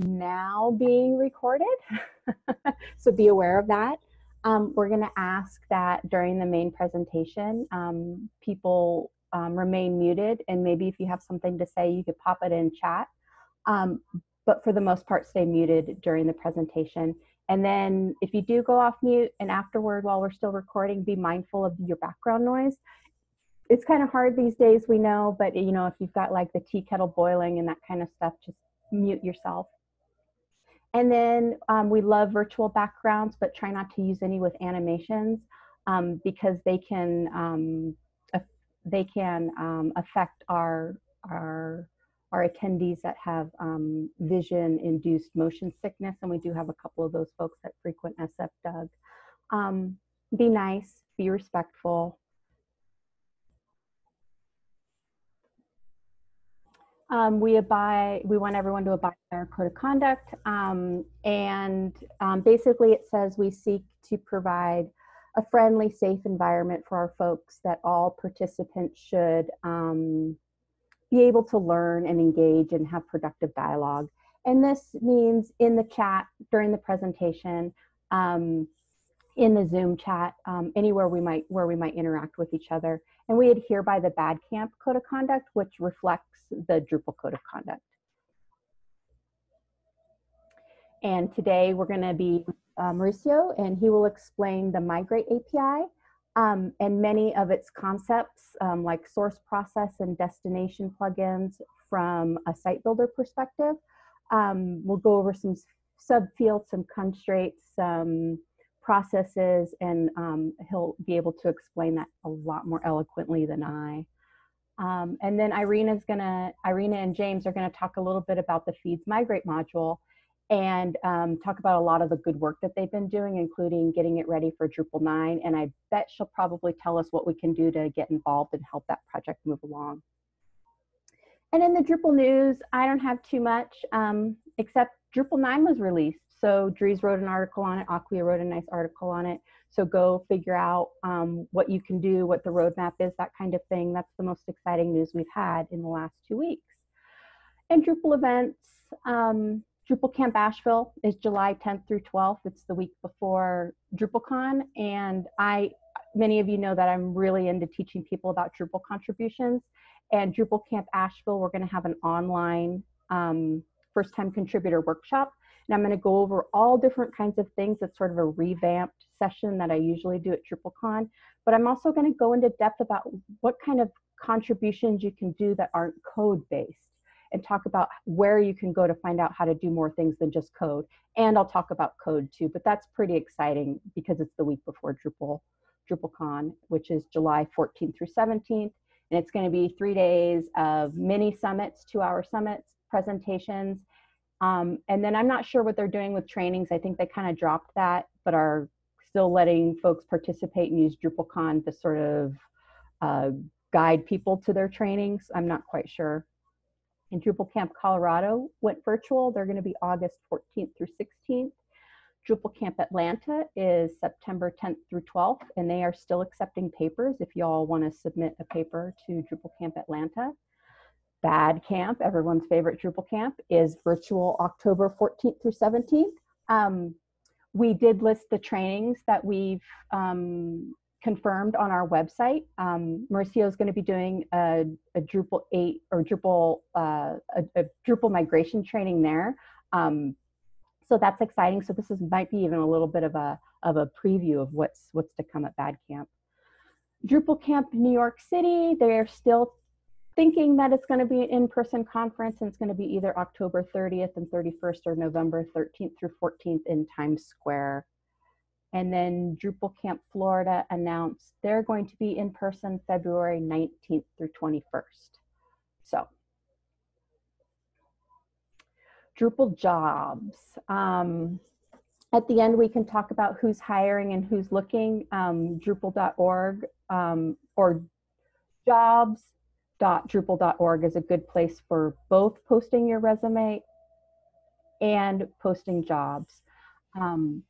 now being recorded, so be aware of that. Um, we're going to ask that during the main presentation, um, people um, remain muted, and maybe if you have something to say, you could pop it in chat. Um, but for the most part, stay muted during the presentation. And then if you do go off mute and afterward, while we're still recording, be mindful of your background noise. It's kind of hard these days, we know, but you know, if you've got like the tea kettle boiling and that kind of stuff, just mute yourself. And then um, we love virtual backgrounds, but try not to use any with animations um, because they can um, they can um, affect our our our attendees that have um, vision induced motion sickness, and we do have a couple of those folks that frequent SF Doug. Um, be nice, be respectful, Um, we abide, we want everyone to abide by our code of conduct. Um, and um, basically it says we seek to provide a friendly, safe environment for our folks that all participants should um, be able to learn and engage and have productive dialogue. And this means in the chat during the presentation, um, in the Zoom chat, um, anywhere we might where we might interact with each other. And we adhere by the Bad Camp Code of Conduct, which reflects the Drupal Code of Conduct. And today we're going to be uh, Mauricio, and he will explain the Migrate API um, and many of its concepts um, like source process and destination plugins from a site builder perspective. Um, we'll go over some subfields, some constants, some processes, and um, he'll be able to explain that a lot more eloquently than I. Um, and then Irina's gonna, Irina and James are gonna talk a little bit about the Feeds Migrate module and um, talk about a lot of the good work that they've been doing, including getting it ready for Drupal 9. And I bet she'll probably tell us what we can do to get involved and help that project move along. And in the Drupal news, I don't have too much, um, except Drupal 9 was released. So Dries wrote an article on it, Acquia wrote a nice article on it. So go figure out um, what you can do, what the roadmap is, that kind of thing. That's the most exciting news we've had in the last two weeks. And Drupal events, um, Drupal Camp Asheville is July 10th through 12th. It's the week before DrupalCon. And I, many of you know that I'm really into teaching people about Drupal contributions. And Drupal Camp Asheville, we're gonna have an online um, first time contributor workshop and I'm going to go over all different kinds of things. It's sort of a revamped session that I usually do at DrupalCon. But I'm also going to go into depth about what kind of contributions you can do that aren't code based and talk about where you can go to find out how to do more things than just code. And I'll talk about code too, but that's pretty exciting because it's the week before Drupal, DrupalCon, which is July 14th through 17th. And it's going to be three days of mini summits, two hour summits, presentations, um, and then I'm not sure what they're doing with trainings. I think they kind of dropped that, but are still letting folks participate and use DrupalCon to sort of uh, guide people to their trainings. I'm not quite sure. And Drupal Camp Colorado went virtual. They're going to be August 14th through 16th. Drupal Camp Atlanta is September 10th through 12th, and they are still accepting papers if you all want to submit a paper to Drupal Camp Atlanta. Bad Camp, everyone's favorite Drupal camp, is virtual October 14th through 17th. Um, we did list the trainings that we've um, confirmed on our website. Um, Mauricio is going to be doing a, a, Drupal 8 or Drupal, uh, a, a, Drupal migration training there. Um, so that's exciting. So this is might be even a little bit of a of a preview of what's what's to come at Bad Camp. Drupal Camp New York City, they're still thinking that it's going to be an in-person conference and it's going to be either October 30th and 31st or November 13th through 14th in Times Square. And then Drupal Camp Florida announced they're going to be in person February 19th through 21st. So Drupal jobs. Um, at the end, we can talk about who's hiring and who's looking. Um, Drupal.org um, or jobs drupal.org is a good place for both posting your resume and posting jobs. Um,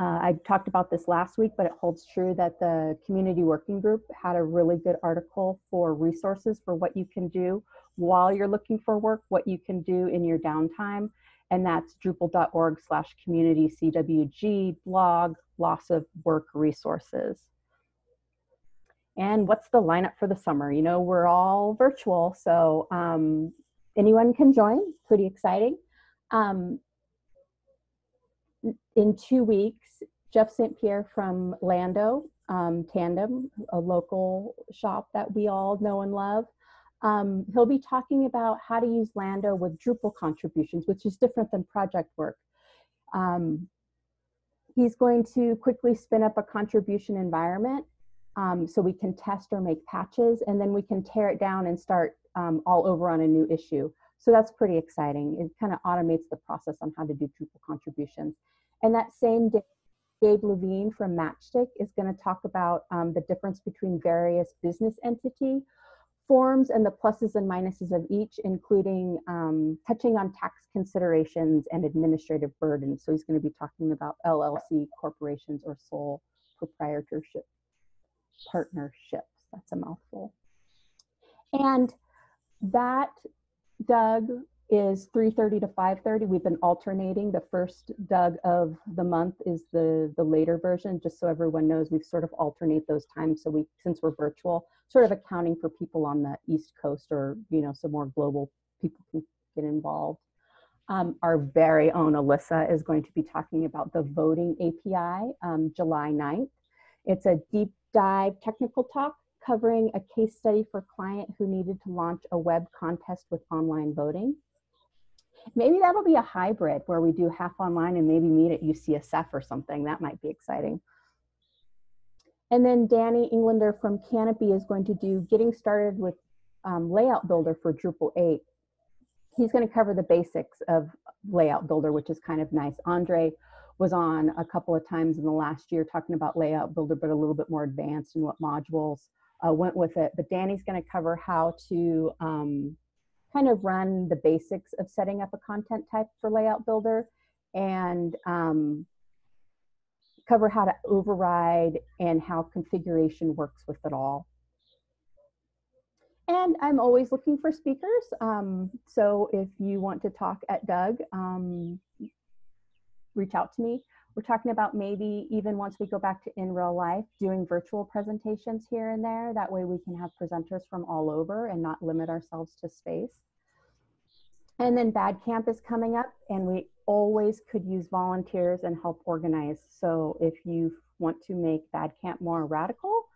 uh, I talked about this last week, but it holds true that the community working group had a really good article for resources for what you can do while you're looking for work, what you can do in your downtime. and that's drupal.org slash community CWG blog, loss of work resources. And what's the lineup for the summer? You know, we're all virtual, so um, anyone can join, pretty exciting. Um, in two weeks, Jeff St. Pierre from Lando um, Tandem, a local shop that we all know and love. Um, he'll be talking about how to use Lando with Drupal contributions, which is different than project work. Um, he's going to quickly spin up a contribution environment um, so we can test or make patches, and then we can tear it down and start um, all over on a new issue. So that's pretty exciting. It kind of automates the process on how to do Drupal contributions. And that same day, Gabe Levine from Matchstick is going to talk about um, the difference between various business entity forms and the pluses and minuses of each, including um, touching on tax considerations and administrative burden. So he's going to be talking about LLC corporations or sole proprietorship partnerships. That's a mouthful. And that, Doug, is 3.30 to 5.30. We've been alternating. The first Doug of the month is the, the later version, just so everyone knows we've sort of alternate those times. So we, since we're virtual, sort of accounting for people on the East Coast or, you know, some more global people can get involved. Um, our very own Alyssa is going to be talking about the voting API um, July 9th. It's a deep dive technical talk covering a case study for a client who needed to launch a web contest with online voting. Maybe that'll be a hybrid where we do half online and maybe meet at UCSF or something. That might be exciting. And then Danny Englander from Canopy is going to do getting started with um, Layout Builder for Drupal 8. He's going to cover the basics of Layout Builder, which is kind of nice. Andre was on a couple of times in the last year talking about Layout Builder, but a little bit more advanced and what modules uh, went with it. But Danny's going to cover how to um, kind of run the basics of setting up a content type for Layout Builder and um, cover how to override and how configuration works with it all. And I'm always looking for speakers. Um, so if you want to talk at Doug, um, reach out to me. We're talking about maybe even once we go back to in real life, doing virtual presentations here and there. That way we can have presenters from all over and not limit ourselves to space. And then Bad Camp is coming up, and we always could use volunteers and help organize. So if you want to make Bad Camp more radical,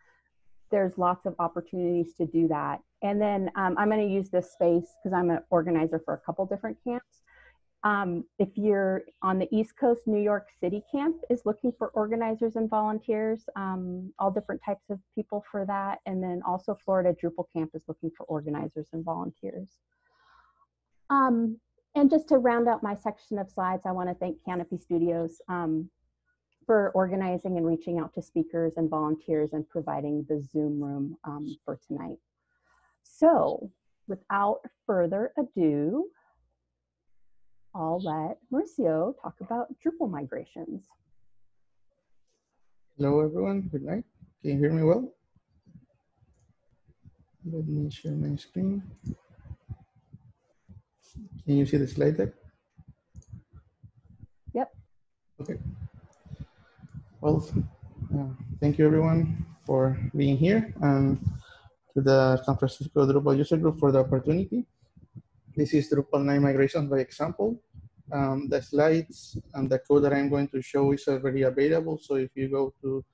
there's lots of opportunities to do that. And then um, I'm going to use this space because I'm an organizer for a couple different camps. Um, if you're on the East Coast, New York City camp is looking for organizers and volunteers, um, all different types of people for that. And then also Florida Drupal camp is looking for organizers and volunteers. Um, and just to round out my section of slides, I want to thank Canopy Studios um, for organizing and reaching out to speakers and volunteers and providing the Zoom room um, for tonight. So without further ado, I'll let Mauricio talk about Drupal migrations. Hello, everyone. Good night. Can you hear me well? Let me share my screen. Can you see the slide deck? Yep. Okay. Well, uh, thank you everyone for being here and to the San Francisco Drupal user group for the opportunity. This is Drupal 9 migration by example. Um, the slides and the code that I'm going to show is already available. So if you go to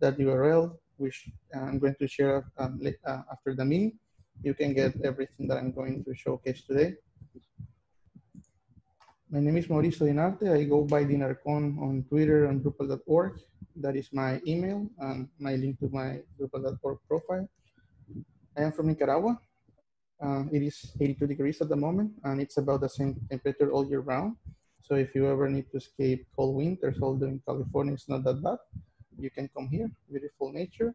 that URL, which I'm going to share um, uh, after the meeting, you can get everything that I'm going to showcase today. My name is Mauricio Dinarte. I go by Dinarcon on Twitter and Drupal.org. That is my email and my link to my Drupal.org profile. I am from Nicaragua. Uh, it is 82 degrees at the moment, and it's about the same temperature all year round. So if you ever need to escape cold winters, although in California it's not that bad, you can come here, beautiful nature.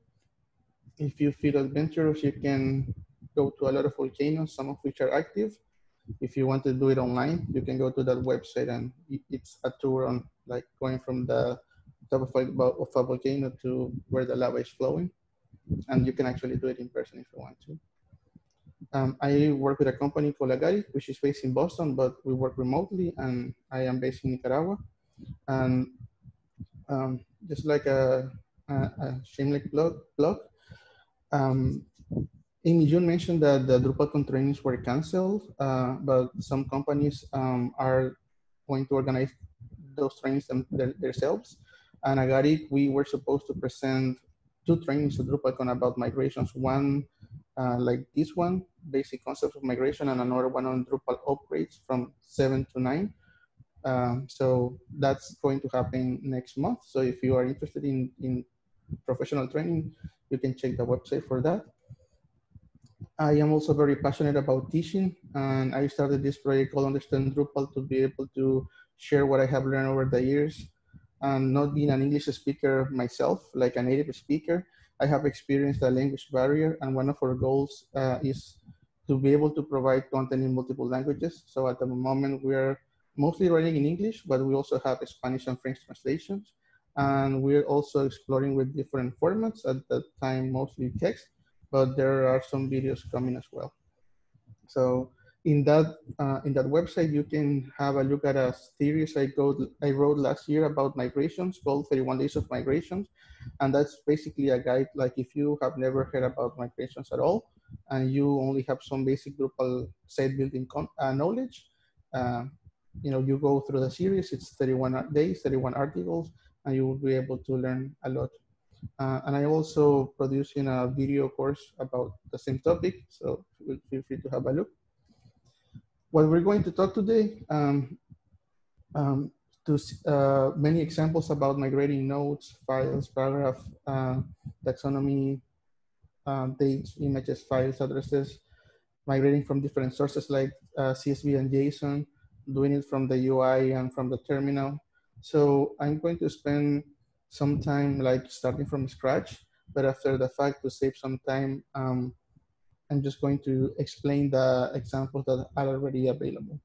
If you feel adventurous, you can go to a lot of volcanoes, some of which are active. If you want to do it online, you can go to that website and it's a tour on like going from the top of a, of a volcano to where the lava is flowing. And you can actually do it in person if you want to. Um, I work with a company called Agaric, which is based in Boston, but we work remotely, and I am based in Nicaragua. And um, just like a, a, a shameless plug, plug um, Amy June mentioned that the DrupalCon trainings were canceled, uh, but some companies um, are going to organize those trainings them, their, themselves. And Agaric, we were supposed to present two trainings at DrupalCon about migrations. One uh, like this one, basic concepts of migration, and another one on Drupal upgrades from seven to nine. Um, so that's going to happen next month. So if you are interested in, in professional training, you can check the website for that. I am also very passionate about teaching, and I started this project called Understand Drupal to be able to share what I have learned over the years. And not being an English speaker myself, like a native speaker, I have experienced a language barrier, and one of our goals uh, is to be able to provide content in multiple languages. So at the moment, we're mostly writing in English, but we also have Spanish and French translations. And we're also exploring with different formats at that time, mostly text, but there are some videos coming as well. So in that uh, in that website, you can have a look at a series I, go, I wrote last year about migrations called 31 Days of Migrations. And that's basically a guide, like if you have never heard about migrations at all, and you only have some basic Drupal site building uh, knowledge, uh, you know, you go through the series, it's 31 days, 31 articles, and you will be able to learn a lot. Uh, and I also producing a video course about the same topic, so feel free to have a look. What we're going to talk today, um, um, to uh, many examples about migrating nodes, files, paragraph, uh, taxonomy, uh, dates, images, files, addresses, migrating from different sources like uh, CSV and JSON, doing it from the UI and from the terminal. So I'm going to spend some time like starting from scratch, but after the fact to save some time, um, I'm just going to explain the examples that are already available.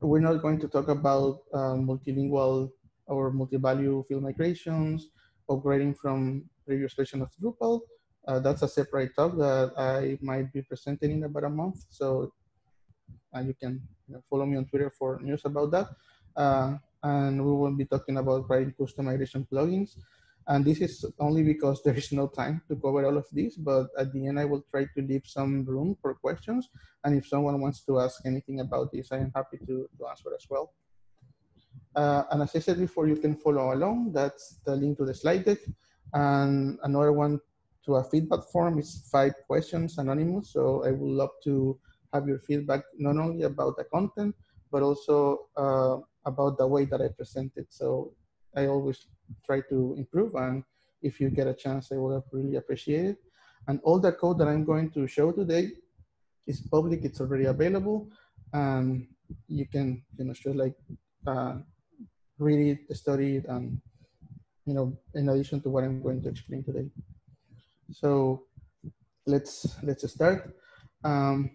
We're not going to talk about uh, multilingual or multi-value field migrations, upgrading from previous version of Drupal. Uh, that's a separate talk that I might be presenting in about a month. So uh, you can follow me on Twitter for news about that. Uh, and we will be talking about writing custom migration plugins. And this is only because there is no time to cover all of this, but at the end I will try to leave some room for questions. And if someone wants to ask anything about this, I am happy to, to answer as well. Uh, and as I said before, you can follow along. That's the link to the slide deck. And another one to a feedback form is five questions anonymous. So I would love to have your feedback, not only about the content, but also uh, about the way that I present it. So I always try to improve. And if you get a chance, I will really appreciate it. And all the code that I'm going to show today is public. It's already available. And you can, you know, just like uh, read it, study it, and, you know, in addition to what I'm going to explain today. So let's, let's start. Um,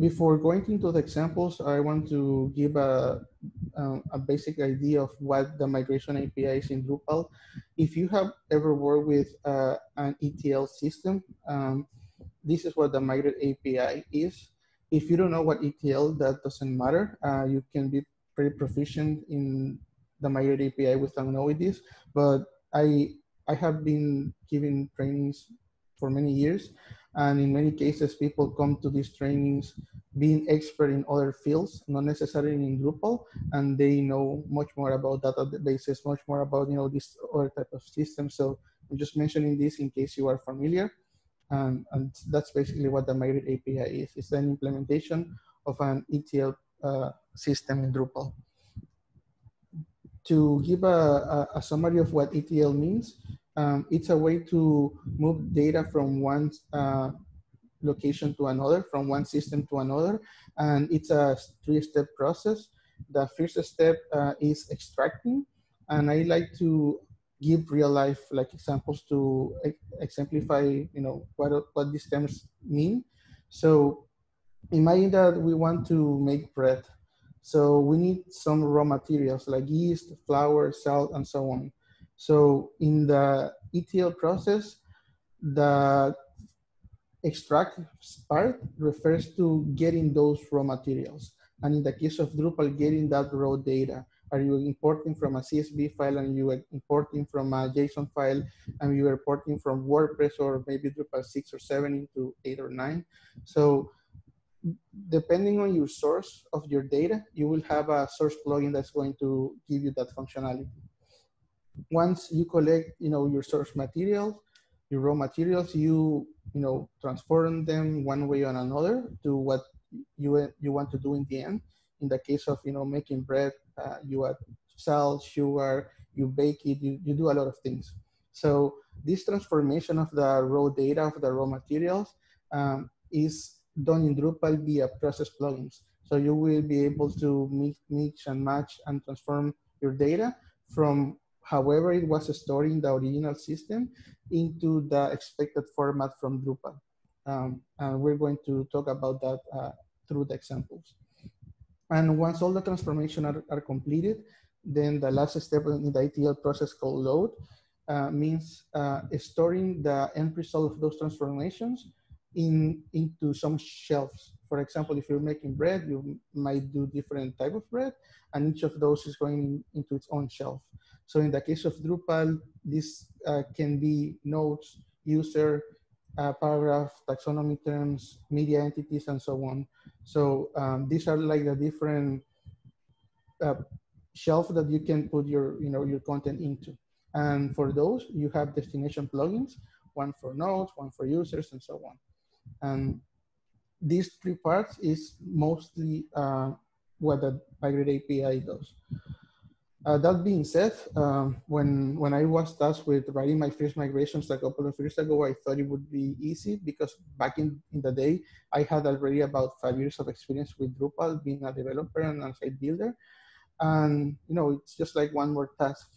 before going into the examples, I want to give a, um, a basic idea of what the migration API is in Drupal. If you have ever worked with uh, an ETL system, um, this is what the migrate API is. If you don't know what ETL, that doesn't matter. Uh, you can be pretty proficient in the migrate API without knowing this, but I, I have been giving trainings for many years and in many cases, people come to these trainings being expert in other fields, not necessarily in Drupal, and they know much more about databases, much more about you know this other type of system. So I'm just mentioning this in case you are familiar. And, and that's basically what the Migrate API is. It's an implementation of an ETL uh, system in Drupal. To give a, a, a summary of what ETL means, um, it's a way to move data from one uh, location to another, from one system to another. And it's a three-step process. The first step uh, is extracting. And I like to give real life like examples to exemplify, you know, what, what these terms mean. So imagine that we want to make bread. So we need some raw materials like yeast, flour, salt, and so on. So in the ETL process, the extract part refers to getting those raw materials. And in the case of Drupal, getting that raw data. Are you importing from a CSV file and you are importing from a JSON file and you are importing from WordPress or maybe Drupal 6 or 7 into 8 or 9? So depending on your source of your data, you will have a source plugin that's going to give you that functionality. Once you collect, you know, your source materials, your raw materials, you, you know, transform them one way or another to what you, you want to do in the end. In the case of, you know, making bread, uh, you add salt, sugar, you bake it, you, you do a lot of things. So this transformation of the raw data, of the raw materials, um, is done in Drupal via process plugins. So you will be able to mix, mix and match and transform your data from however it was stored in the original system into the expected format from Drupal. Um, and we're going to talk about that uh, through the examples. And once all the transformation are, are, completed, then the last step in the ETL process called load uh, means uh, storing the end result of those transformations in into some shelves. For example, if you're making bread, you might do different type of bread, and each of those is going into its own shelf. So in the case of Drupal, this uh, can be nodes, user, uh, paragraph, taxonomy terms, media entities, and so on. So um, these are like the different uh, shelf that you can put your, you know, your content into. And for those, you have destination plugins, one for nodes, one for users, and so on. And these three parts is mostly uh, what the Migrate API does. Uh, that being said, um, when when I was tasked with writing my first migrations a couple of years ago, I thought it would be easy because back in, in the day, I had already about five years of experience with Drupal, being a developer and a site builder. And you know, it's just like one more task.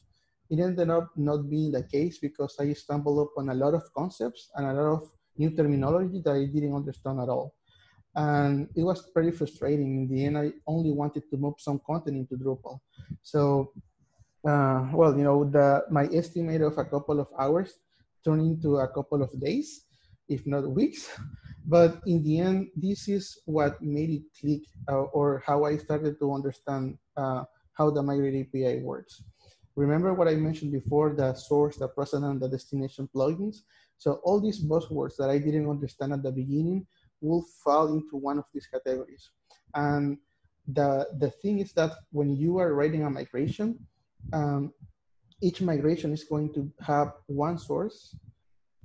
It ended up not being the case because I stumbled upon a lot of concepts and a lot of new terminology that I didn't understand at all. And it was pretty frustrating. In the end, I only wanted to move some content into Drupal. So, uh, well, you know, the, my estimate of a couple of hours turned into a couple of days, if not weeks. But in the end, this is what made it click uh, or how I started to understand uh, how the Migrate API works. Remember what I mentioned before, the source, the precedent, the destination plugins? So all these buzzwords that I didn't understand at the beginning will fall into one of these categories. And the, the thing is that when you are writing a migration, um, each migration is going to have one source,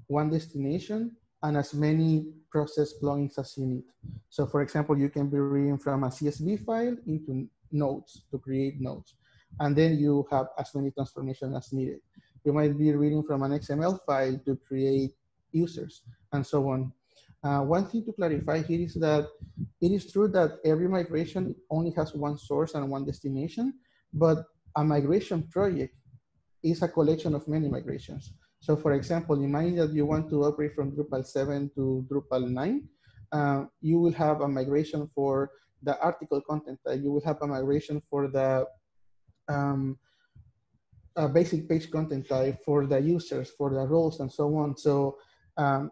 one destination, and as many process plugins as you need. So for example, you can be reading from a CSV file into nodes to create nodes. And then you have as many transformations as needed. You might be reading from an XML file to create users and so on. Uh, one thing to clarify here is that it is true that every migration only has one source and one destination, but a migration project is a collection of many migrations. So for example, imagine that you want to upgrade from Drupal 7 to Drupal 9. Uh, you will have a migration for the article content. Uh, you will have a migration for the um, a basic page content type for the users, for the roles, and so on. So um,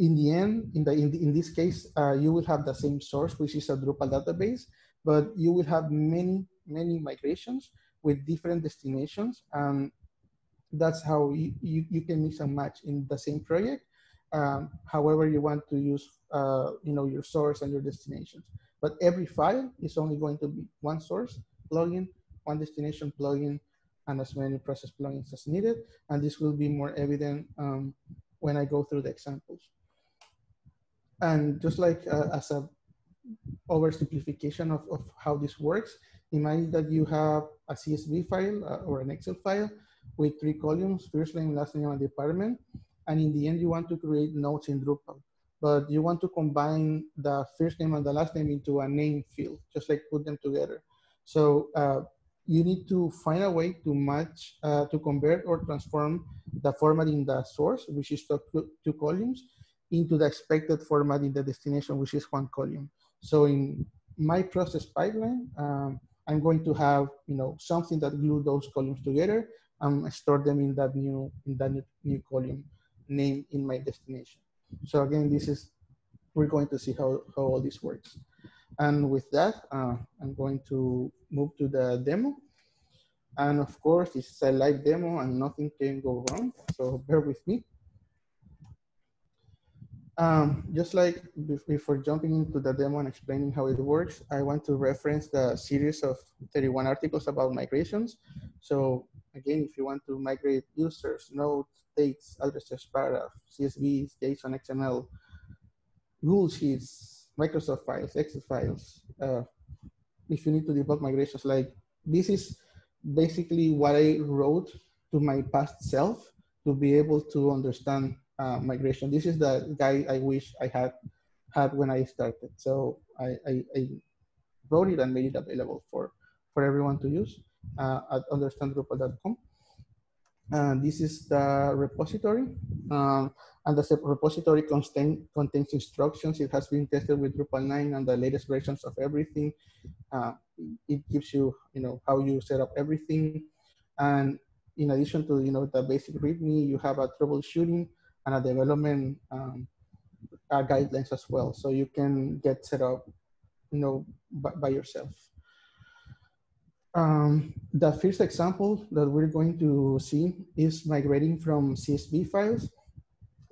in the end, in, the, in, the, in this case, uh, you will have the same source, which is a Drupal database, but you will have many, many migrations with different destinations. And that's how you, you, you can mix and match in the same project. Um, however you want to use uh, you know, your source and your destinations. But every file is only going to be one source plugin, one destination plugin, and as many process plugins as needed. And this will be more evident um, when I go through the examples. And just like uh, as a oversimplification of, of how this works, imagine that you have a CSV file uh, or an Excel file with three columns, first name, last name, and department. And in the end, you want to create nodes in Drupal, but you want to combine the first name and the last name into a name field, just like put them together. So uh, you need to find a way to match, uh, to convert or transform the format in the source, which is two columns, into the expected format in the destination, which is one column. So in my process pipeline, um, I'm going to have you know something that glue those columns together and store them in that new in that new column name in my destination. So again, this is we're going to see how, how all this works. And with that, uh, I'm going to move to the demo. And of course, it's a live demo and nothing can go wrong. So bear with me. Um, just like before jumping into the demo and explaining how it works, I want to reference the series of 31 articles about migrations. So again, if you want to migrate users, nodes, dates, addresses, paragraph, CSVs, JSON, XML, Google Sheets, Microsoft files, Excel files, uh, if you need to debug migrations, like this is basically what I wrote to my past self to be able to understand uh, migration. This is the guy I wish I had had when I started. So I, I, I wrote it and made it available for, for everyone to use uh, at understanddrupal.com. Uh, this is the repository. Um, and the repository contain, contains instructions. It has been tested with Drupal 9 and the latest versions of everything. Uh, it gives you, you know, how you set up everything. And in addition to, you know, the basic README, you have a troubleshooting and a development um, uh, guidelines as well. So you can get set up, you know, by, by yourself. Um, the first example that we're going to see is migrating from CSV files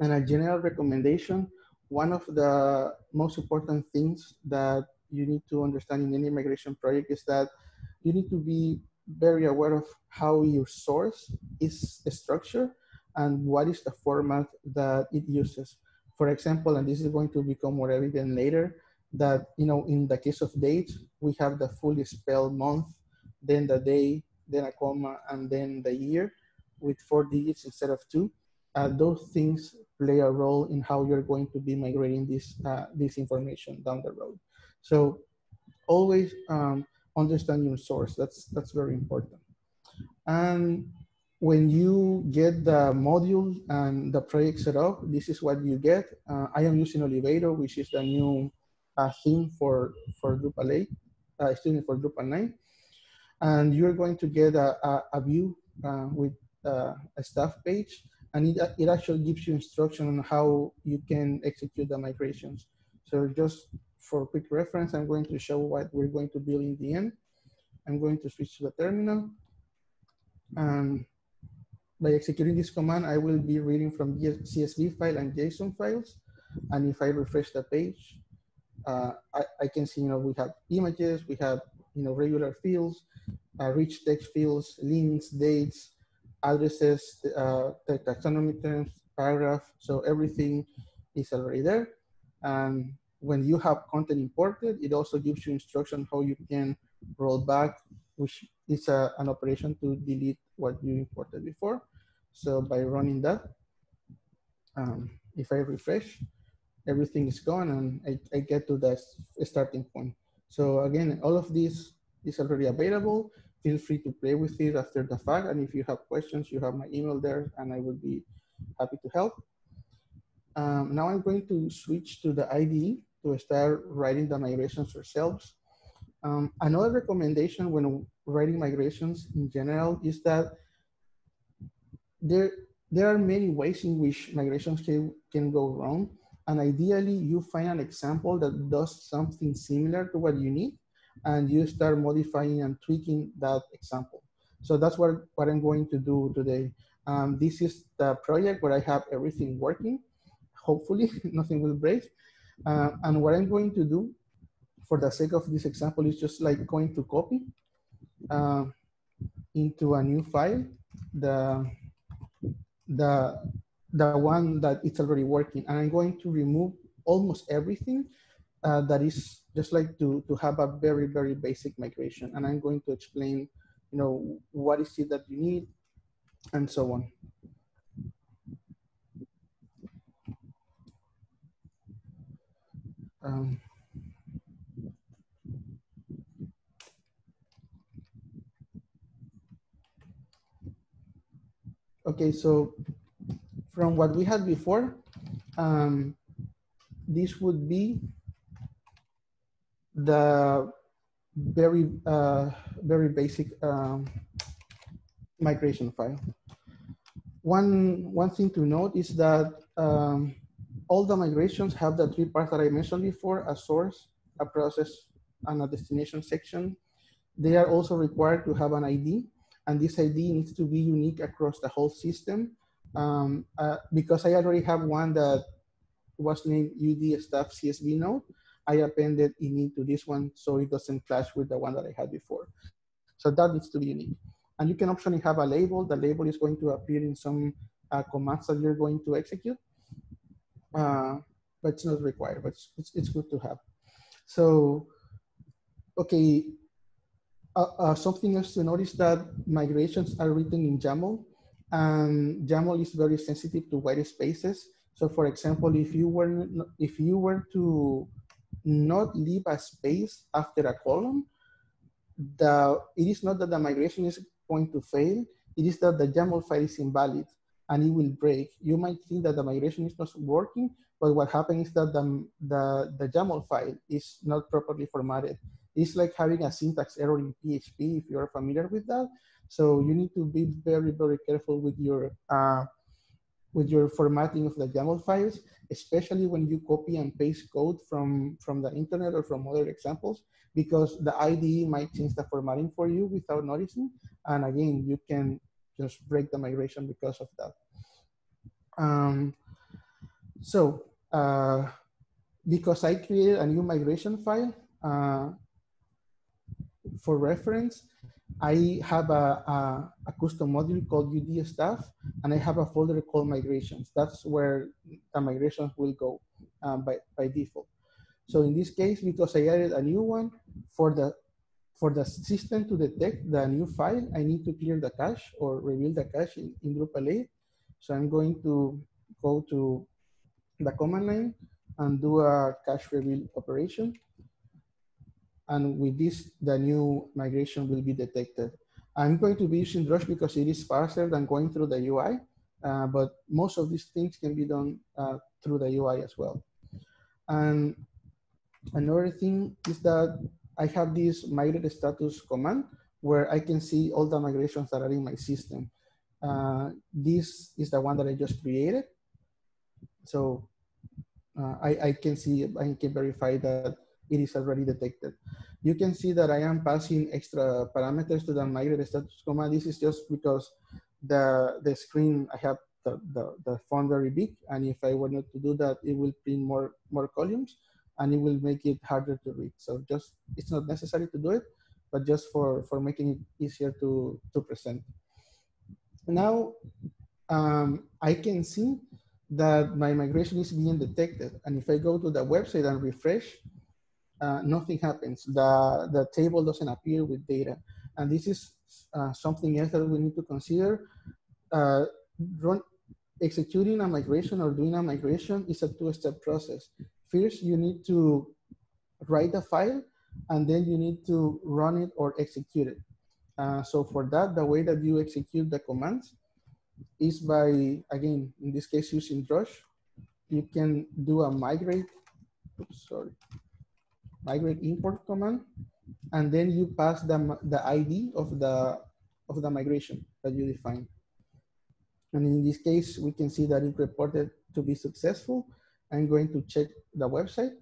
and a general recommendation. One of the most important things that you need to understand in any migration project is that you need to be very aware of how your source is structured and what is the format that it uses. For example, and this is going to become more evident later, that you know in the case of dates, we have the fully spelled month, then the day, then a comma, and then the year with four digits instead of two. Uh, those things play a role in how you're going to be migrating this, uh, this information down the road. So always um, understand your source. That's, that's very important. And when you get the module and the project set up, this is what you get. Uh, I am using Olivero, which is the new uh, theme for, for Drupal 8, uh, excuse me, for Drupal 9. And you're going to get a, a, a view uh, with uh, a staff page, and it, it actually gives you instruction on how you can execute the migrations. So just for quick reference, I'm going to show what we're going to build in the end. I'm going to switch to the terminal. And by executing this command, I will be reading from CSV file and JSON files. And if I refresh the page, uh, I, I, can see, you know, we have images, we have, you know, regular fields, uh, rich text fields, links, dates, addresses, uh, taxonomy terms, paragraph. So everything is already there. And when you have content imported, it also gives you instruction how you can roll back, which is a, an operation to delete what you imported before. So by running that, um, if I refresh, everything is gone and I, I get to the starting point. So again, all of this is already available. Feel free to play with it after the fact. And if you have questions, you have my email there and I will be happy to help. Um, now I'm going to switch to the IDE to start writing the migrations ourselves. Um, another recommendation when writing migrations in general is that there, there are many ways in which migrations can, can go wrong. And ideally, you find an example that does something similar to what you need, and you start modifying and tweaking that example. So that's what, what I'm going to do today. Um, this is the project where I have everything working. Hopefully, nothing will break. Uh, and what I'm going to do for the sake of this example is just like going to copy uh, into a new file the the the one that it's already working. And i'm going to remove almost everything uh, that is just like to to have a very very basic migration. And i'm going to explain you know what is it that you need and so on. Um, Okay, so from what we had before, um, this would be the very, uh, very basic um, migration file. One, one thing to note is that um, all the migrations have the three parts that I mentioned before, a source, a process, and a destination section. They are also required to have an ID, and this ID needs to be unique across the whole system. Um, uh, because I already have one that was named UD staff CSV node, I appended init to this one so it doesn't clash with the one that I had before. So that needs to be unique. And you can optionally have a label. The label is going to appear in some uh, commands that you're going to execute. Uh, but it's not required, but it's, it's good to have. So, okay, uh, uh, something else to notice that migrations are written in YAML, and YAML is very sensitive to white spaces. So, for example, if you were if you were to not leave a space after a column, the it is not that the migration is going to fail. It is that the YAML file is invalid and it will break. You might think that the migration is not working, but what happens is that the, the, the YAML file is not properly formatted. It's like having a syntax error in PHP if you're familiar with that. So you need to be very, very careful with your uh, with your formatting of the YAML files, especially when you copy and paste code from, from the internet or from other examples, because the IDE might change the formatting for you without noticing. And again, you can just break the migration because of that. Um, so uh, because I created a new migration file uh, for reference, I have a, a, a, custom module called UD staff, and I have a folder called migrations. That's where the migrations will go um, by, by default. So in this case, because I added a new one for the for the system to detect the new file, I need to clear the cache or rebuild the cache in, in Drupal 8. So I'm going to go to the command line and do a cache rebuild operation. And with this, the new migration will be detected. I'm going to be using Drush because it is faster than going through the UI, uh, but most of these things can be done uh, through the UI as well. And another thing is that I have this migrate status command where I can see all the migrations that are in my system. Uh, this is the one that I just created. So uh, I, I can see, I can verify that it is already detected. You can see that I am passing extra parameters to the migrate status command. This is just because the, the screen, I have the, the, the font very big. And if I not to do that, it will print more, more columns and it will make it harder to read. So just, it's not necessary to do it, but just for, for making it easier to, to present. Now, um, I can see that my migration is being detected. And if I go to the website and refresh, uh, nothing happens. The, the table doesn't appear with data. And this is uh, something else that we need to consider. Uh, run, executing a migration or doing a migration is a two-step process. First, you need to write a file, and then you need to run it or execute it. Uh, so for that, the way that you execute the commands is by, again, in this case, using Drush. You can do a migrate, oops, sorry, migrate import command, and then you pass the, the ID of the, of the migration that you define. And in this case, we can see that it reported to be successful. I'm going to check the website,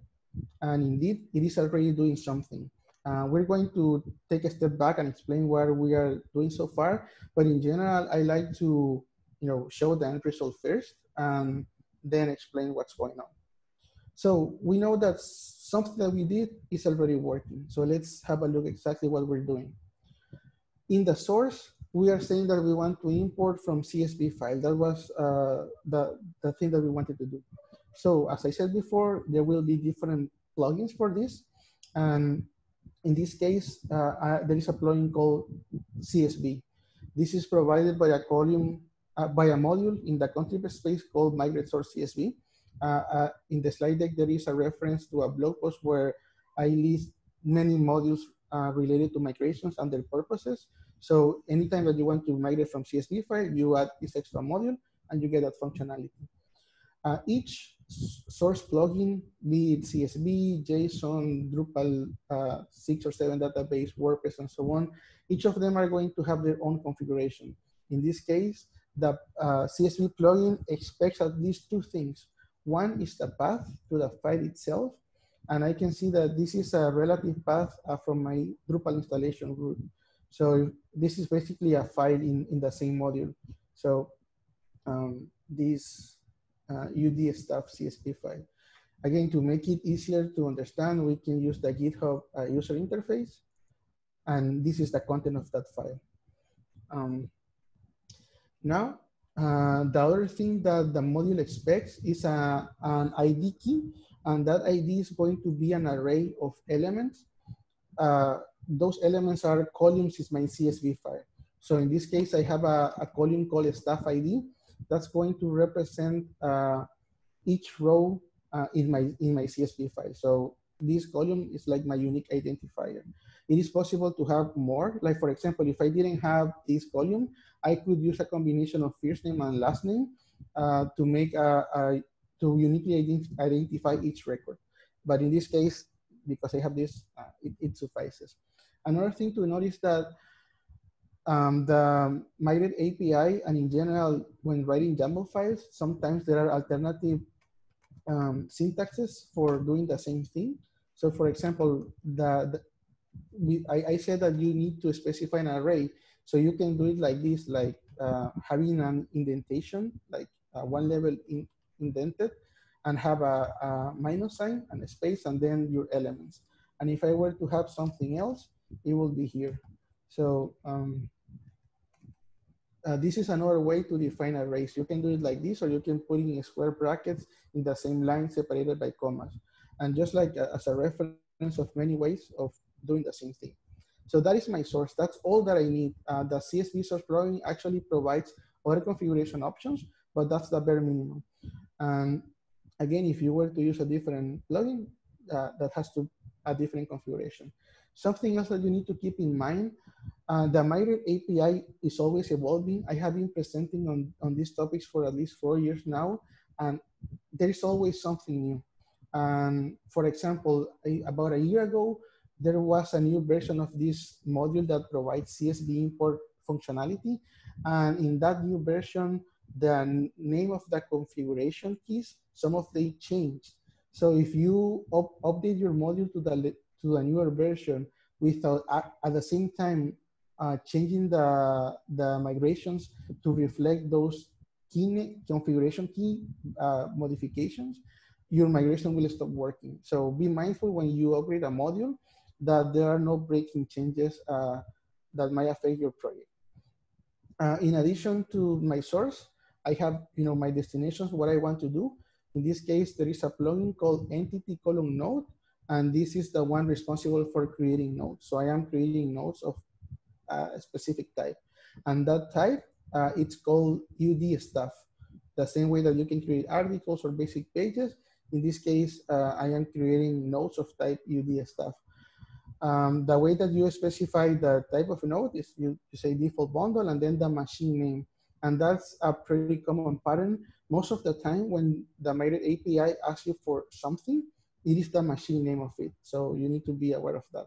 and indeed, it is already doing something. Uh, we're going to take a step back and explain what we are doing so far. But in general, I like to you know, show the end result first and then explain what's going on. So we know that something that we did is already working. So let's have a look exactly what we're doing. In the source, we are saying that we want to import from CSV file. That was uh, the, the thing that we wanted to do. So as I said before, there will be different plugins for this. And in this case, uh, uh, there is a plugin called CSV. This is provided by a column, uh, by a module in the contrib space called migrate source CSV. Uh, uh, in the slide deck, there is a reference to a blog post where I list many modules uh, related to migrations and their purposes. So anytime that you want to migrate from CSV file, you add this extra module and you get that functionality. each source plugin, be it CSV, JSON, Drupal uh, 6 or 7 database, WordPress, and so on, each of them are going to have their own configuration. In this case, the uh, CSV plugin expects at least two things. One is the path to the file itself. And I can see that this is a relative path uh, from my Drupal installation root. So this is basically a file in, in the same module. So um, this uh, UD staff CSV file. Again, to make it easier to understand, we can use the GitHub uh, user interface. And this is the content of that file. Um, now, uh, the other thing that the module expects is a, an ID key, and that ID is going to be an array of elements. Uh, those elements are columns is my CSV file. So in this case, I have a, a column called staff ID that's going to represent uh, each row uh, in my in my CSV file. So this column is like my unique identifier. It is possible to have more. Like for example, if I didn't have this column, I could use a combination of first name and last name uh, to make a, a to uniquely identify each record. But in this case, because I have this, uh, it, it, suffices. Another thing to notice that um, the migrate API and in general, when writing YAML files, sometimes there are alternative um, syntaxes for doing the same thing. So for example, the, the I, I, said that you need to specify an array. So you can do it like this, like uh, having an indentation, like uh, one level in, indented and have a, a, minus sign and a space and then your elements. And if I were to have something else, it will be here. So um, uh, this is another way to define arrays. You can do it like this, or you can put in square brackets in the same line separated by commas. And just like uh, as a reference of many ways of doing the same thing. So that is my source. That's all that I need. Uh, the CSV source plugin actually provides other configuration options, but that's the bare minimum. And again, if you were to use a different plugin, uh, that has to a different configuration. Something else that you need to keep in mind, uh, the Migrate API is always evolving. I have been presenting on, on these topics for at least four years now, and there is always something new. And for example, about a year ago, there was a new version of this module that provides CSV import functionality. And in that new version, the name of the configuration keys, some of they changed. So if you up, update your module to the to the newer version without at, at the same time uh, changing the the migrations to reflect those key configuration key uh, modifications, your migration will stop working. So be mindful when you upgrade a module that there are no breaking changes uh, that might affect your project. Uh, in addition to my source, I have, you know, my destinations, what I want to do. In this case, there is a plugin called Entity Colon Node, and this is the one responsible for creating nodes. So I am creating nodes of uh, a specific type. And that type, uh, it's called UD staff. The same way that you can create articles or basic pages. In this case, uh, I am creating nodes of type UD staff. Um, the way that you specify the type of node is you, you say default bundle and then the machine name. And that's a pretty common pattern. Most of the time when the Migrate API asks you for something, it is the machine name of it. So you need to be aware of that.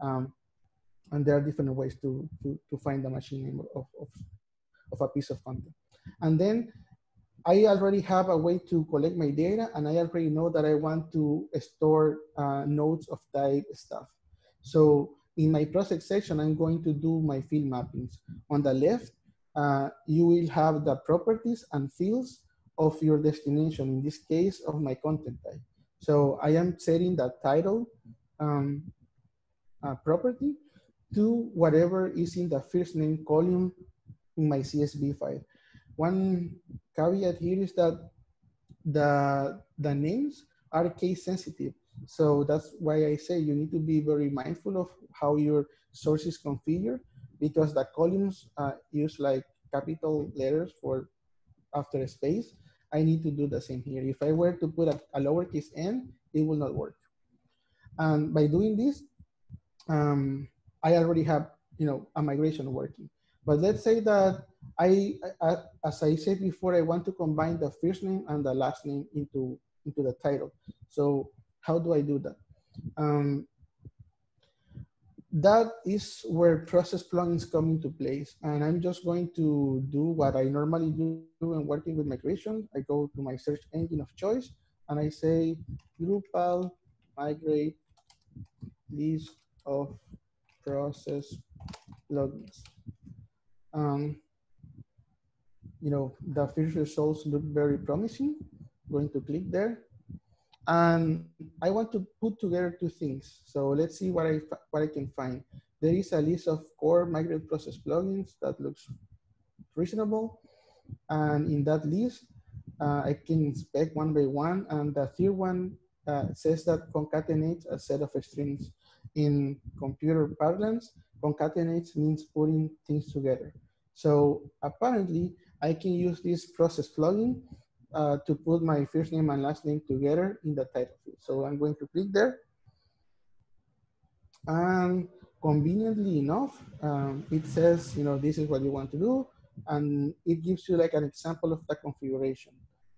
Um, and there are different ways to, to, to find the machine name of, of, of a piece of content. And then I already have a way to collect my data and I already know that I want to store uh, nodes of type staff. So in my process section, I'm going to do my field mappings. On the left, uh, you will have the properties and fields of your destination, in this case of my content type. So I am setting the title um, uh, property to whatever is in the first name column in my CSV file. One caveat here is that the, the names are case sensitive. So that's why I say you need to be very mindful of how your source is configured because the columns uh, use like capital letters for after a space. I need to do the same here. If I were to put a, a lowercase n, it will not work. And by doing this, um, I already have you know a migration working. But let's say that I, I, as I said before, I want to combine the first name and the last name into into the title. So how do I do that? Um, that is where process plugins come into place. And I'm just going to do what I normally do when working with migration. I go to my search engine of choice and I say Drupal migrate list of process plugins. Um, you know, the first results look very promising. I'm going to click there. And I want to put together two things. So let's see what I, what I can find. There is a list of core migrate process plugins that looks reasonable. And in that list, uh, I can inspect one by one. And the third one uh, says that concatenates a set of strings. In computer parlance, concatenates means putting things together. So apparently, I can use this process plugin uh, to put my first name and last name together in the title field. So I'm going to click there. And conveniently enough, um, it says, you know, this is what you want to do. And it gives you like an example of the configuration.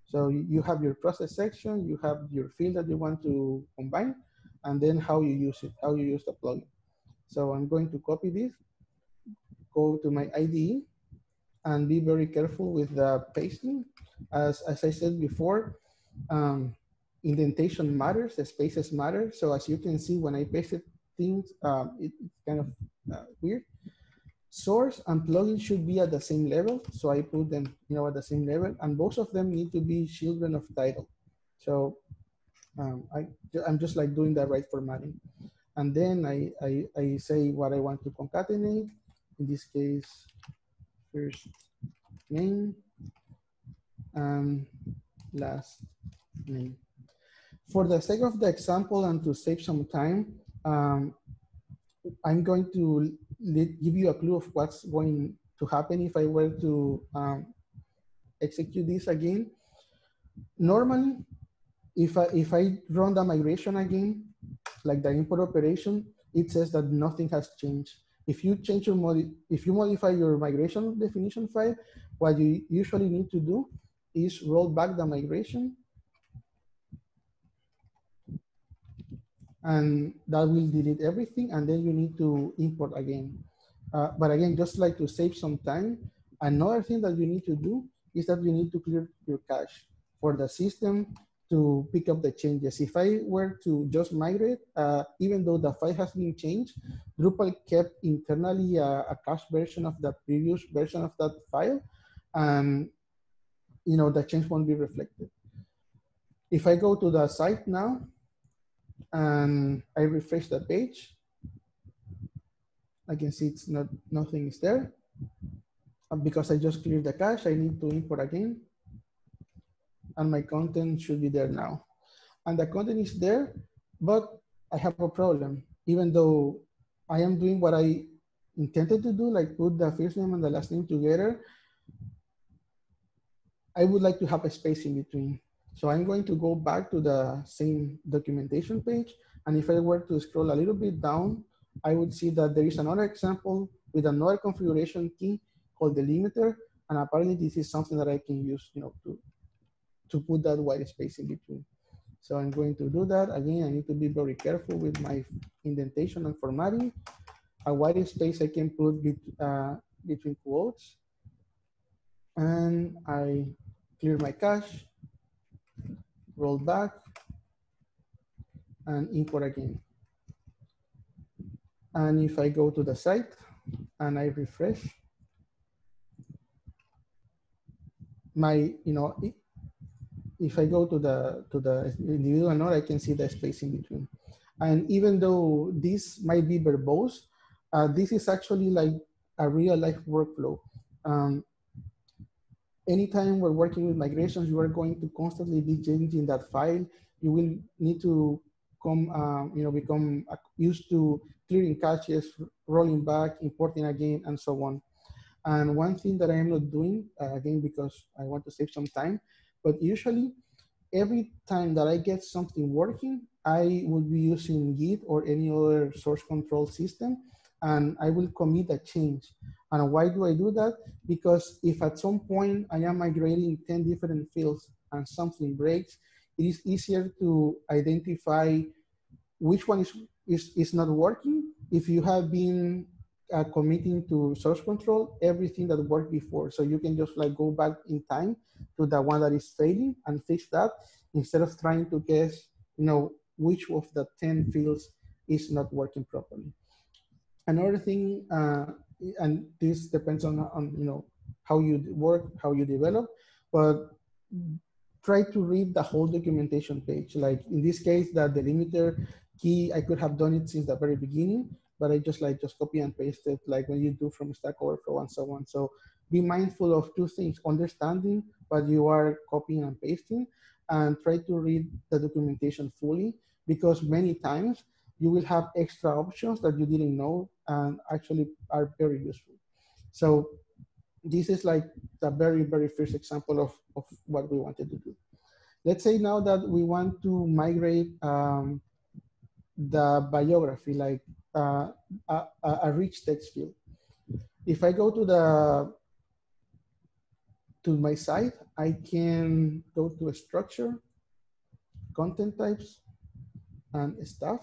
So you have your process section, you have your field that you want to combine, and then how you use it, how you use the plugin. So I'm going to copy this, go to my IDE, and be very careful with the pasting. As, as I said before, um, indentation matters, the spaces matter. So as you can see, when I pasted things, um, it, it's kind of uh, weird. Source and plugin should be at the same level. So I put them you know, at the same level and both of them need to be children of title. So um, I, I'm just like doing the right formatting. And then I, I, I say what I want to concatenate. In this case, first name and last name. For the sake of the example and to save some time, um, I'm going to give you a clue of what's going to happen if I were to um, execute this again. Normally, if I, if I run the migration again, like the import operation, it says that nothing has changed. If you change your modi if you modify your migration definition file, what you usually need to do is roll back the migration. And that will delete everything. And then you need to import again. Uh, but again, just like to save some time, another thing that you need to do is that you need to clear your cache for the system to pick up the changes. If I were to just migrate, uh, even though the file has been changed, Drupal kept internally a, a cache version of the previous version of that file, and you know the change won't be reflected. If I go to the site now, and I refresh the page, I can see it's not nothing is there. Because I just cleared the cache, I need to import again and my content should be there now. And the content is there, but I have a problem. Even though I am doing what I intended to do, like put the first name and the last name together, I would like to have a space in between. So I'm going to go back to the same documentation page. And if I were to scroll a little bit down, I would see that there is another example with another configuration key called delimiter. And apparently this is something that I can use you know, to, to put that white space in between. So I'm going to do that. Again, I need to be very careful with my indentation and formatting. A white space I can put uh, between quotes. And I clear my cache, roll back, and import again. And if I go to the site and I refresh, my, you know, if I go to the to the individual node, I can see the space in between. And even though this might be verbose, uh, this is actually like a real life workflow. Um, anytime we're working with migrations, you are going to constantly be changing that file. You will need to come, um, you know, become used to clearing caches, rolling back, importing again, and so on. And one thing that I am not doing, uh, again, because I want to save some time, but usually, every time that I get something working, I will be using Git or any other source control system, and I will commit a change. And why do I do that? Because if at some point I am migrating 10 different fields and something breaks, it is easier to identify which one is, is, is not working. If you have been uh, committing to source control everything that worked before. So you can just like go back in time to the one that is failing and fix that. instead of trying to guess, you know, which of the 10 fields is not working properly. Another thing, uh, and this depends on, on, you know, how you work, how you develop, but try to read the whole documentation page. Like in this case, the delimiter key, I could have done it since the very beginning, but I just like just copy and paste it like when you do from Stack Overflow and so on. So be mindful of two things, understanding what you are copying and pasting and try to read the documentation fully because many times you will have extra options that you didn't know and actually are very useful. So this is like the very, very first example of, of what we wanted to do. Let's say now that we want to migrate um, the biography, like uh, a, a rich text field. If I go to the to my site, I can go to a structure, content types, and stuff.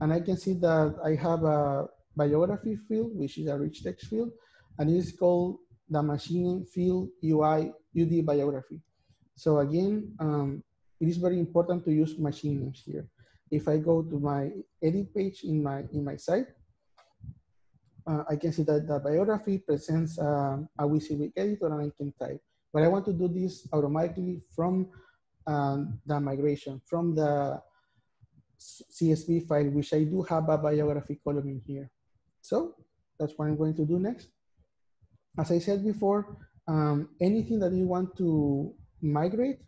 And I can see that I have a biography field, which is a rich text field, and it is called the machine field UI UD biography. So again, um, it is very important to use machine names here. If I go to my edit page in my in my site, uh, I can see that the biography presents um, a WYSIWYG editor and I can type. But I want to do this automatically from um, the migration, from the CSV file, which I do have a biography column in here. So that's what I'm going to do next. As I said before, um, anything that you want to migrate,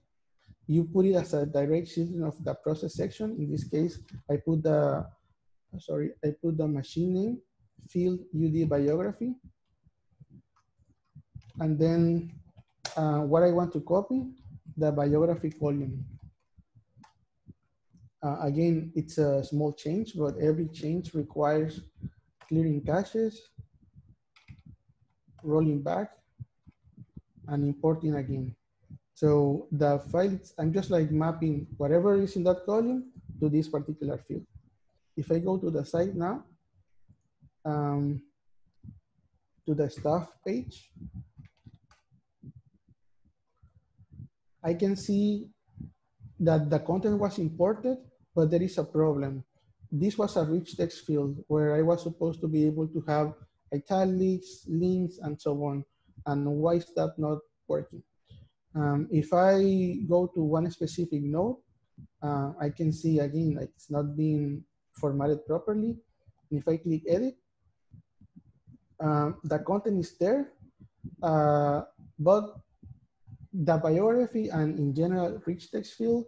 you put it as a direct children of the process section. In this case, I put the, sorry, I put the machine name field UD biography. And then uh, what I want to copy, the biography column. Uh, again, it's a small change, but every change requires clearing caches, rolling back, and importing again. So the files, I'm just like mapping whatever is in that column to this particular field. If I go to the site now, um, to the staff page, I can see that the content was imported, but there is a problem. This was a rich text field where I was supposed to be able to have italics, links, and so on. And why is that not working? Um, if I go to one specific node, uh, I can see again, like it's not being formatted properly. And if I click edit, uh, the content is there, uh, but the biography and in general rich text field,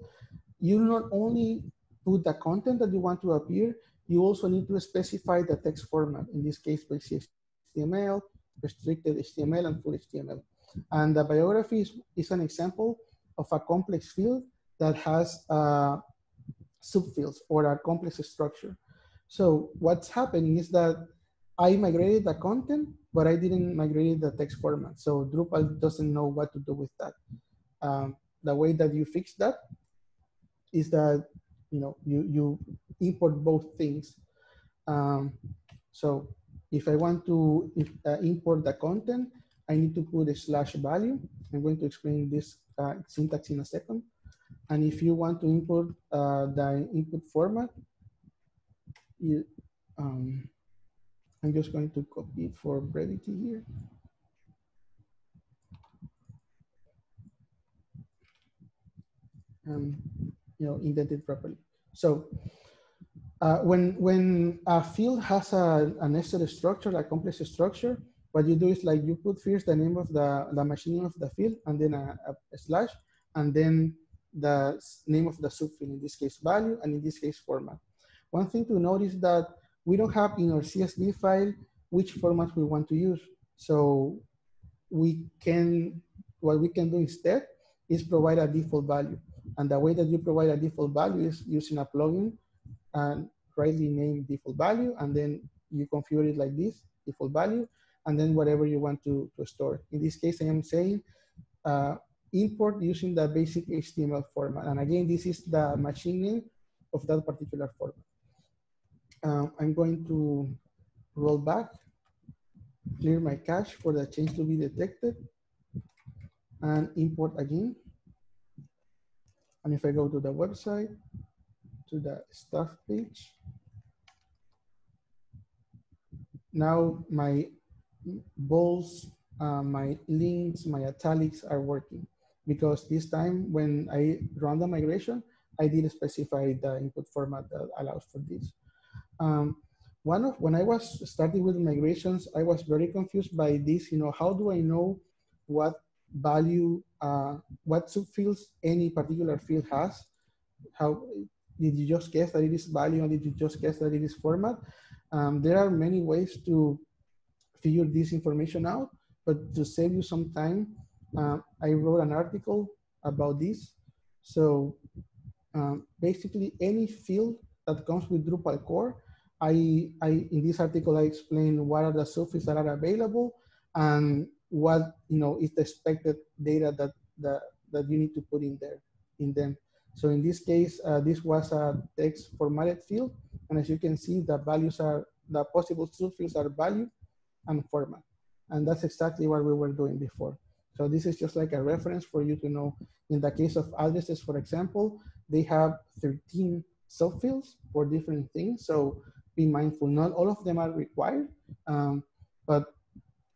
you not only put the content that you want to appear, you also need to specify the text format. In this case, basic HTML, restricted HTML, and full HTML. And the biography is, is an example of a complex field that has uh, subfields or a complex structure. So what's happening is that I migrated the content, but I didn't migrate the text format. So Drupal doesn't know what to do with that. Um, the way that you fix that is that you know you you import both things. Um, so if I want to if, uh, import the content, I need to put a slash value. I'm going to explain this uh, syntax in a second. And if you want to import uh, the input format, you um, I'm just going to copy it for brevity here. Um, you know, indent it properly. So uh, when when a field has a, a nested structure, a complex structure, what you do is like you put first the name of the, the machine name of the field and then a, a slash and then the name of the subfield, in this case value, and in this case format. One thing to notice that we don't have in our CSV file which format we want to use. So we can, what we can do instead is provide a default value. And the way that you provide a default value is using a plugin and rightly named default value. And then you configure it like this, default value, and then whatever you want to, to store. In this case, I am saying uh, import using the basic HTML format. And again, this is the machine name of that particular format um, I'm going to roll back, clear my cache for the change to be detected, and import again. And if I go to the website, to the staff page, now my bolds, uh, my links, my italics are working because this time when I run the migration, I did specify the input format that allows for this. Um, one of when I was starting with migrations, I was very confused by this. You know, how do I know what value, uh, what subfields any particular field has? How did you just guess that it is value, or did you just guess that it is format? Um, there are many ways to figure this information out, but to save you some time, uh, I wrote an article about this. So um, basically any field that comes with Drupal core, I, I, in this article, I explain what are the subfields that are available and what, you know, is the expected data that, that, that you need to put in there, in them. So in this case, uh, this was a text formatted field. And as you can see, the values are, the possible subfields are value and format. And that's exactly what we were doing before. So this is just like a reference for you to know. In the case of addresses, for example, they have 13 subfields for different things. So be mindful, not all of them are required, um, but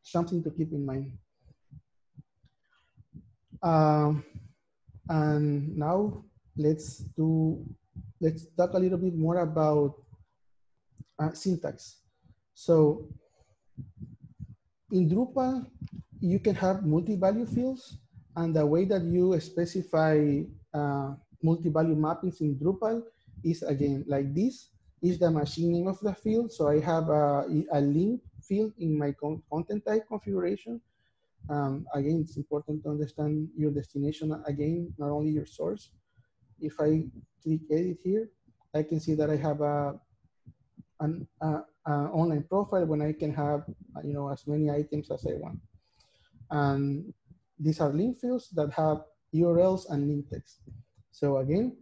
something to keep in mind. Um, and now let's do, let's talk a little bit more about uh, syntax. So in Drupal, you can have multi-value fields and the way that you specify uh, multi-value mappings in Drupal is again like this is the machine name of the field. So I have a, a link field in my con content type configuration. Um, again, it's important to understand your destination again, not only your source. If I click edit here, I can see that I have a, an a, a online profile when I can have, you know, as many items as I want. And these are link fields that have URLs and link text. So again,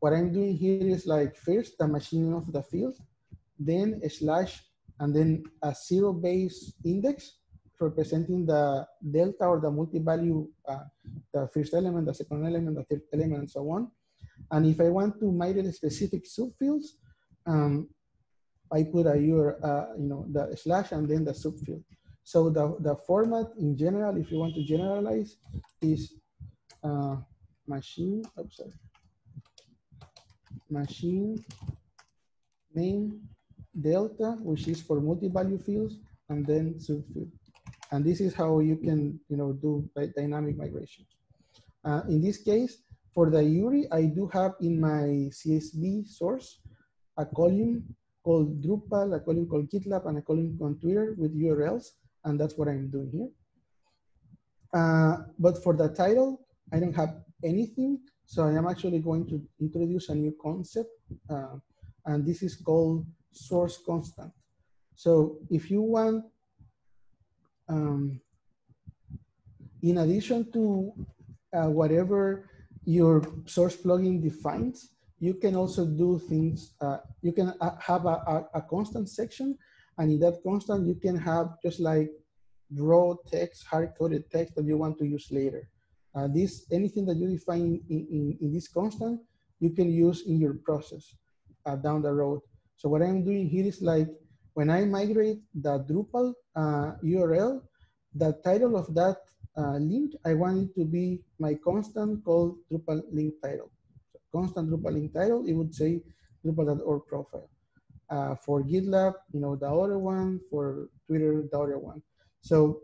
what I'm doing here is like first the machine of the field, then slash, and then a zero base index representing the delta or the multi-value, uh, the first element, the second element, the third element, and so on. And if I want to migrate specific subfields, um, I put a your, uh, you know, the slash and then the subfield. So the, the format in general, if you want to generalize, is uh, machine, I'm sorry, machine name delta, which is for multi-value fields, and then subfield. And this is how you can, you know, do dynamic migrations. Uh, in this case, for the URI, I do have in my CSV source a column called Drupal, a column called GitLab, and a column on Twitter with URLs and that's what I'm doing here. Uh, but for the title, I don't have anything. So I am actually going to introduce a new concept, uh, and this is called source constant. So if you want, um, in addition to uh, whatever your source plugin defines, you can also do things, uh, you can uh, have a, a, a constant section and in that constant, you can have just like raw text, hard-coded text that you want to use later. Uh, this, anything that you define in, in, in, this constant, you can use in your process uh, down the road. So what I'm doing here is like, when I migrate the Drupal uh, URL, the title of that uh, link, I want it to be my constant called Drupal link title. So constant Drupal link title, it would say Drupal.org profile uh, for GitLab, you know, the other one, for Twitter, the other one. So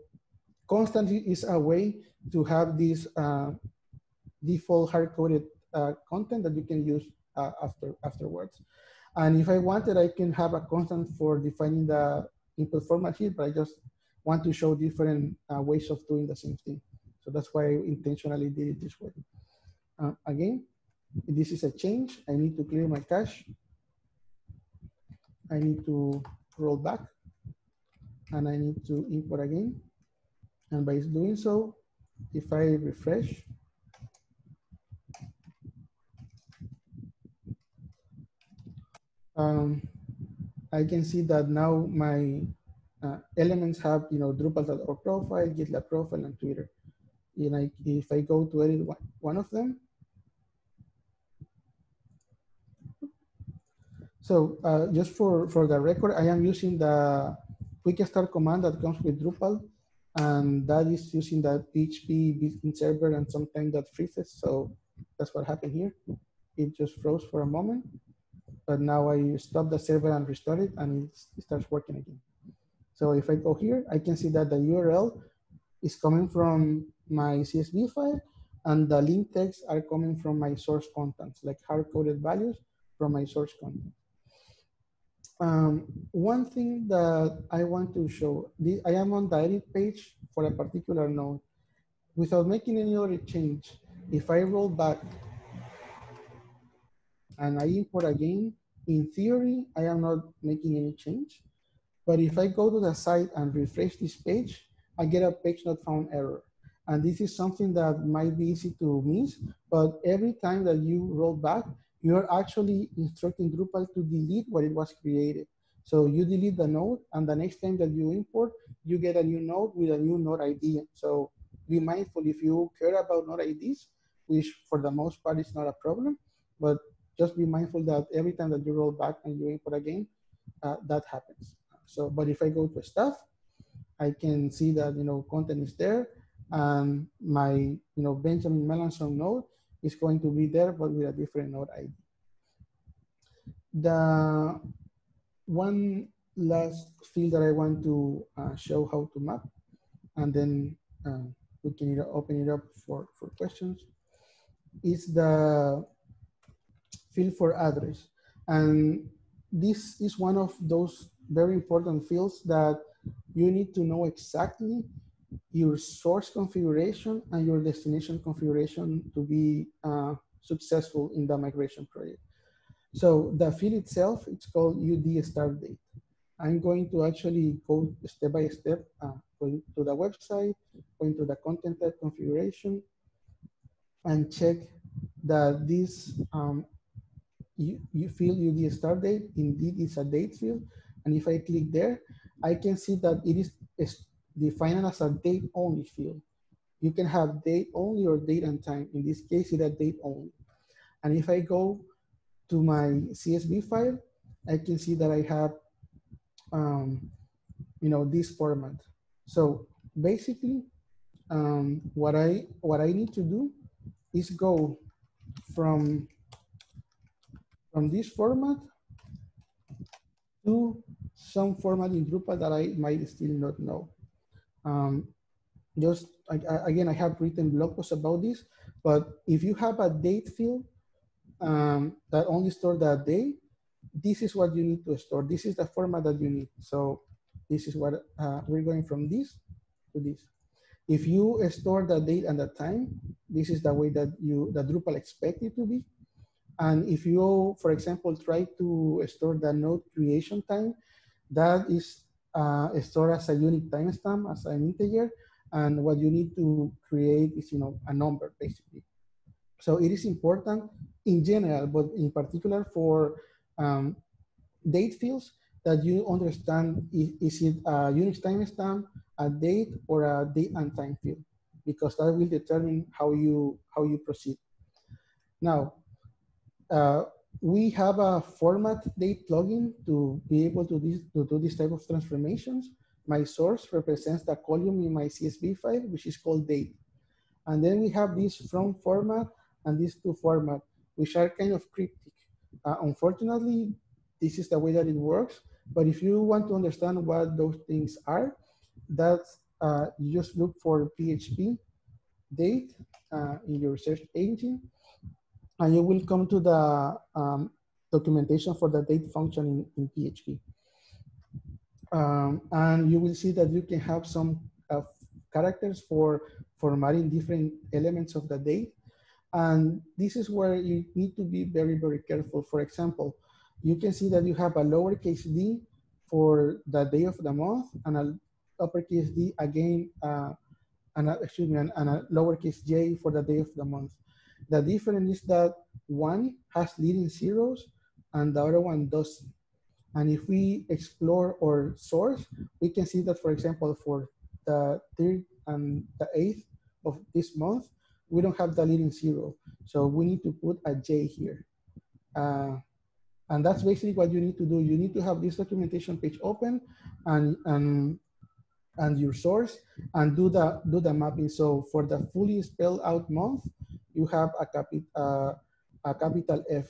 constants is a way to have this uh, default hard-coded uh, content that you can use uh, after afterwards. And if I wanted, I can have a constant for defining the input format here, but I just want to show different uh, ways of doing the same thing. So that's why I intentionally did it this way. Uh, again, this is a change. I need to clear my cache. I need to roll back and I need to import again. And by doing so, if I refresh, um, I can see that now my uh, elements have, you know, Drupal.org profile, GitLab profile, and Twitter. And I, if I go to edit one, one of them, so uh, just for, for the record, I am using the quick start command that comes with Drupal, and that is using that PHP built-in server and sometimes that freezes. So that's what happened here. It just froze for a moment but now I stop the server and restart it and it starts working again. So if I go here, I can see that the URL is coming from my CSV file and the link text are coming from my source constants, like hard-coded values from my source content. Um, one thing that I want to show, I am on the edit page for a particular node. Without making any other change, if I roll back and I import again, in theory, I am not making any change. But if I go to the site and refresh this page, I get a page not found error. And this is something that might be easy to miss, but every time that you roll back, you're actually instructing Drupal to delete what it was created. So you delete the node, and the next time that you import, you get a new node with a new node ID. So be mindful if you care about node IDs, which for the most part is not a problem, but just be mindful that every time that you roll back and you import again, uh, that happens. So, but if I go to stuff, I can see that, you know, content is there and my, you know, Benjamin Melançon node is going to be there, but with a different node ID. The one last field that I want to uh, show how to map, and then uh, we can open it up for, for questions, is the field for address. And this is one of those very important fields that you need to know exactly your source configuration and your destination configuration to be uh, successful in the migration project. So the field itself, it's called UD start date. I'm going to actually go step by step, uh, going to the website, going to the content type configuration, and check that this um, you, you field UD start date indeed it's a date field. And if I click there, I can see that it is defined as a date only field. You can have date only or date and time. In this case, it's a date only. And if I go to my CSV file, I can see that I have, um, you know, this format. So basically, um, what I what I need to do is go from from this format to some format in Drupal that I might still not know. Um, just I, I, again, I have written blog posts about this, but if you have a date field um, that only store that day, this is what you need to store. This is the format that you need. So this is what uh, we're going from this to this. If you store the date and the time, this is the way that you the Drupal expect it to be. And if you, for example, try to store the node creation time, that is uh, stored as a Unix timestamp, as an integer. And what you need to create is, you know, a number basically. So it is important in general, but in particular for um, date fields that you understand is, is it a Unix timestamp, a date, or a date and time field, because that will determine how you how you proceed. Now, uh, we have a format date plugin to be able to, this, to do this type of transformations. My source represents the column in my CSV file, which is called date. And then we have this from format and these two format, which are kind of cryptic. Uh, unfortunately, this is the way that it works. But if you want to understand what those things are, that's uh, you just look for PHP date uh, in your search engine and you will come to the um, documentation for the date function in, in PHP. Um, and you will see that you can have some uh, characters for formatting different elements of the date. And this is where you need to be very, very careful. For example, you can see that you have a lowercase d for the day of the month and a uppercase d again, uh, and a, excuse me, and, and a lowercase j for the day of the month. The difference is that one has leading zeros and the other one doesn't. And if we explore our source, we can see that, for example, for the third and the eighth of this month, we don't have the leading zero. So we need to put a J here. Uh, And that's basically what you need to do. You need to have this documentation page open and, and, and your source and do the, do the mapping. So for the fully spelled out month, you have a, capi, uh, a capital F.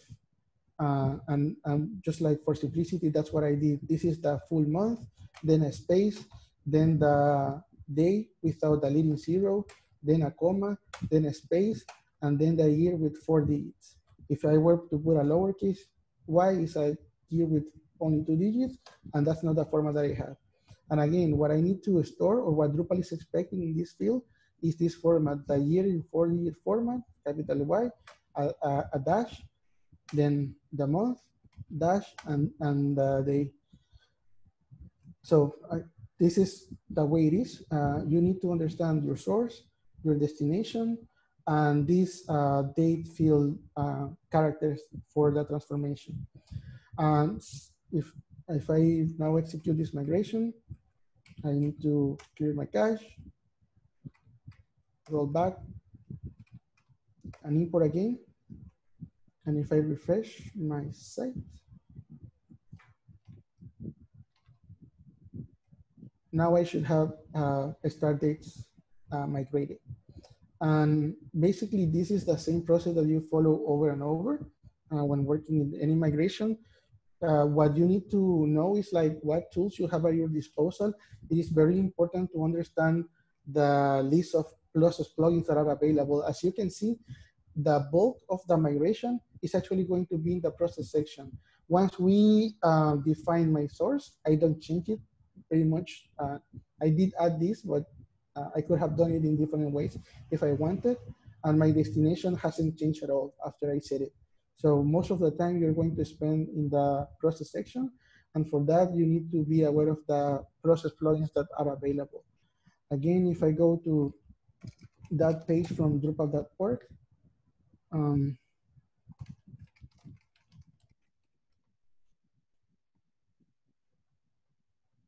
Uh, and, just like for simplicity, that's what I did. This is the full month, then a space, then the day without the leading zero, then a comma, then a space, and then the year with four digits. If I were to put a lowercase y is a year with only two digits, and that's not the format that I have. And again, what I need to store or what Drupal is expecting in this field is this format, the year in four digit format, capital Y, a, a, a dash, then the month, dash, and, and the day. So this is the way it is. Uh, you need to understand your source, your destination, and these uh, date field uh, characters for the transformation. And if, if I now execute this migration, I need to clear my cache, roll back, and import again. And if I refresh my site, now I should have uh, start dates uh, migrated. And basically, this is the same process that you follow over and over uh, when working in any migration. Uh, what you need to know is like what tools you have at your disposal. It is very important to understand the list of process plugins that are available. As you can see, the bulk of the migration is actually going to be in the process section. Once we uh, define my source, I don't change it very much. Uh, I did add this, but uh, I could have done it in different ways if I wanted. And my destination hasn't changed at all after I set it. So most of the time you're going to spend in the process section. And for that, you need to be aware of the process plugins that are available. Again, if I go to that page from Drupal.org, um,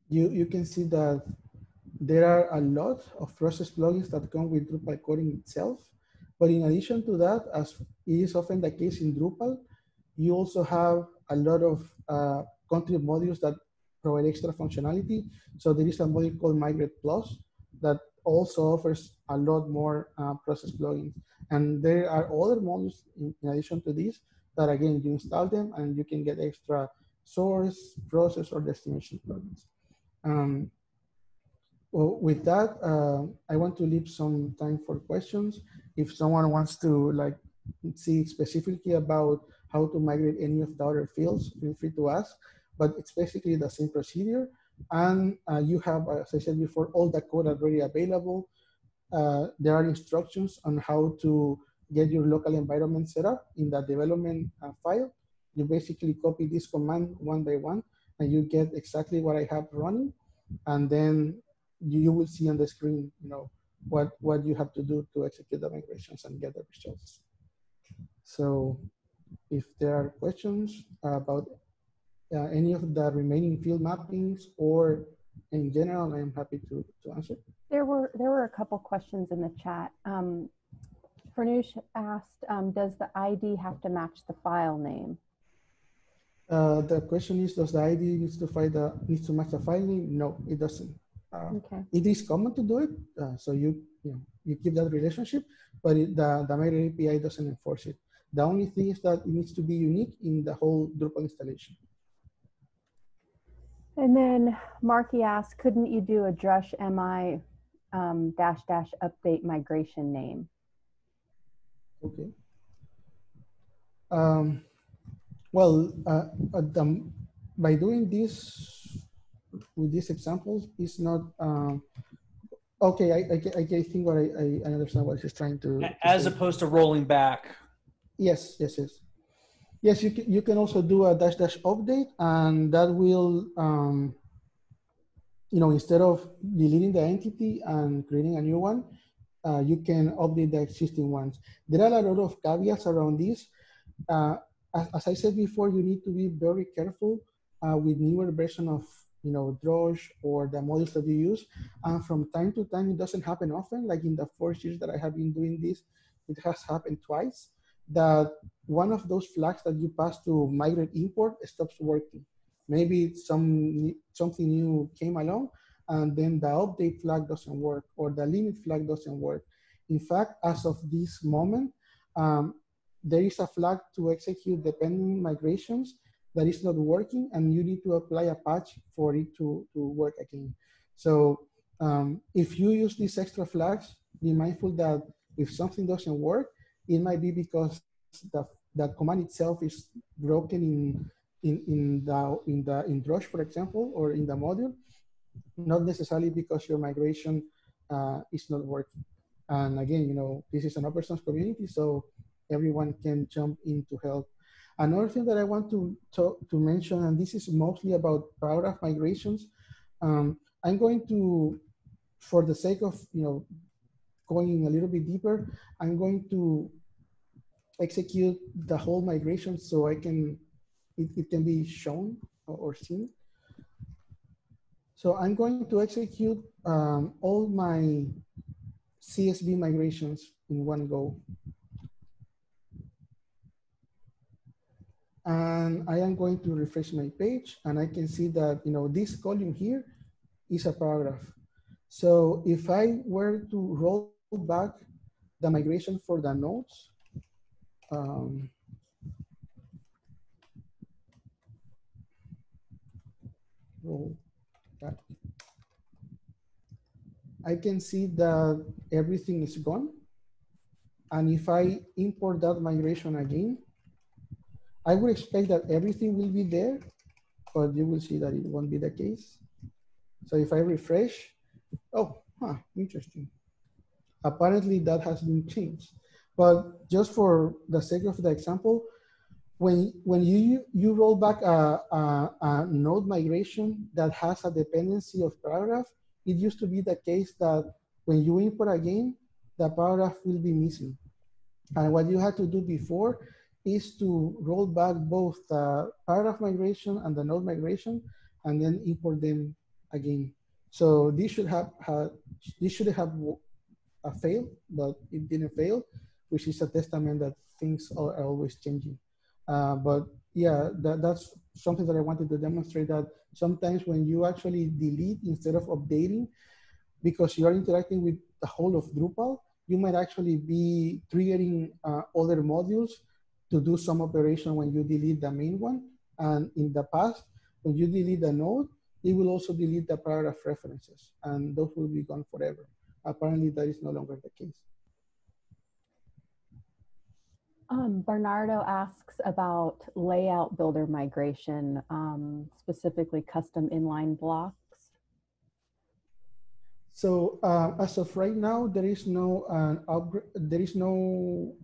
you, you can see that there are a lot of process plugins that come with Drupal coding itself. But in addition to that, as is often the case in Drupal, you also have a lot of uh, contrib modules that provide extra functionality. So there is a module called Migrate Plus that also offers a lot more uh, process plugins. And there are other modules in, in addition to this that again, you install them and you can get extra source, process, or destination plugins. Um, well, with that, uh, I want to leave some time for questions. If someone wants to like see specifically about how to migrate any of the other fields, feel free to ask, but it's basically the same procedure. And uh, you have, as I said before, all the code already available. Uh, there are instructions on how to get your local environment set up in the development uh, file. You basically copy this command one by one and you get exactly what I have running. And then you, you will see on the screen, you know, what, what you have to do to execute the migrations and get the results. So if there are questions about uh, any of the remaining field mappings or in general, I'm happy to, to answer. There were there were a couple questions in the chat. Um, Farnoosh asked, um, does the ID have to match the file name? Uh, the question is, does the ID needs to find the needs to match the file name? No, it doesn't. Uh, Okay. it is common to do it, uh, so you you know you keep that relationship, but it, the the Migrate API doesn't enforce it. The only thing is that it needs to be unique in the whole Drupal installation. And then Marky asked, couldn't you do a Drush MI um, dash dash update migration name? Okay. Um, well, uh, at the, by doing this with these examples, it's not. Um, okay, I, I, I think what I, I I understand what he's trying to. to as say. opposed to rolling back. Yes, yes, yes. Yes, you can, you can also do a dash dash update and that will, um, you know, instead of deleting the entity and creating a new one, uh, you can update the existing ones. There are a lot of caveats around this. Uh, as, as I said before, you need to be very careful uh, with newer version of, you know, Drush or the models that you use. And from time to time, it doesn't happen often. Like in the four years that I have been doing this, it has happened twice that one of those flags that you pass to migrate import stops working. Maybe some something new came along and then the update flag doesn't work or the limit flag doesn't work. In fact, as of this moment, um, there is a flag to execute the pending migrations that is not working and you need to apply a patch for it to, to work again. So um, if you use these extra flags, be mindful that if something doesn't work, it might be because the, the command itself is broken in, in, in, the, in, the, in Drush, for example, or in the module, not necessarily because your migration uh, is not working. And again, you know, this is an open source community, so everyone can jump in to help. Another thing that I want to, to, to mention, and this is mostly about paragraph migrations, um, I'm going to, for the sake of, you know, going a little bit deeper, I'm going to execute the whole migration so I can, it, it can be shown or seen. So I'm going to execute um, all my CSV migrations in one go. And I am going to refresh my page and I can see that, you know, this column here is a paragraph. So if I were to roll back the migration for the nodes, um. I can see that everything is gone. And if I import that migration again, I would expect that everything will be there, but you will see that it won't be the case. So if I refresh, oh, huh, interesting. Apparently that has been changed. But just for the sake of the example, when, when you, you roll back a, a, a node migration that has a dependency of paragraph, it used to be the case that when you import again, the paragraph will be missing. And what you had to do before is to roll back both the paragraph migration and the node migration and then import them again. So this should have, have this should have a fail, but it didn't fail, which is a testament that things are, are always changing. Uh, but yeah, that, that's something that I wanted to demonstrate that sometimes when you actually delete instead of updating, because you are interacting with the whole of Drupal, you might actually be triggering uh, other modules to do some operation when you delete the main one. And in the past, when you delete the node, it will also delete the paragraph references and those will be gone forever. Apparently that is no longer the case. Um, Bernardo asks about layout builder migration, um, specifically custom inline blocks. So uh, as of right now, there is no uh, there is no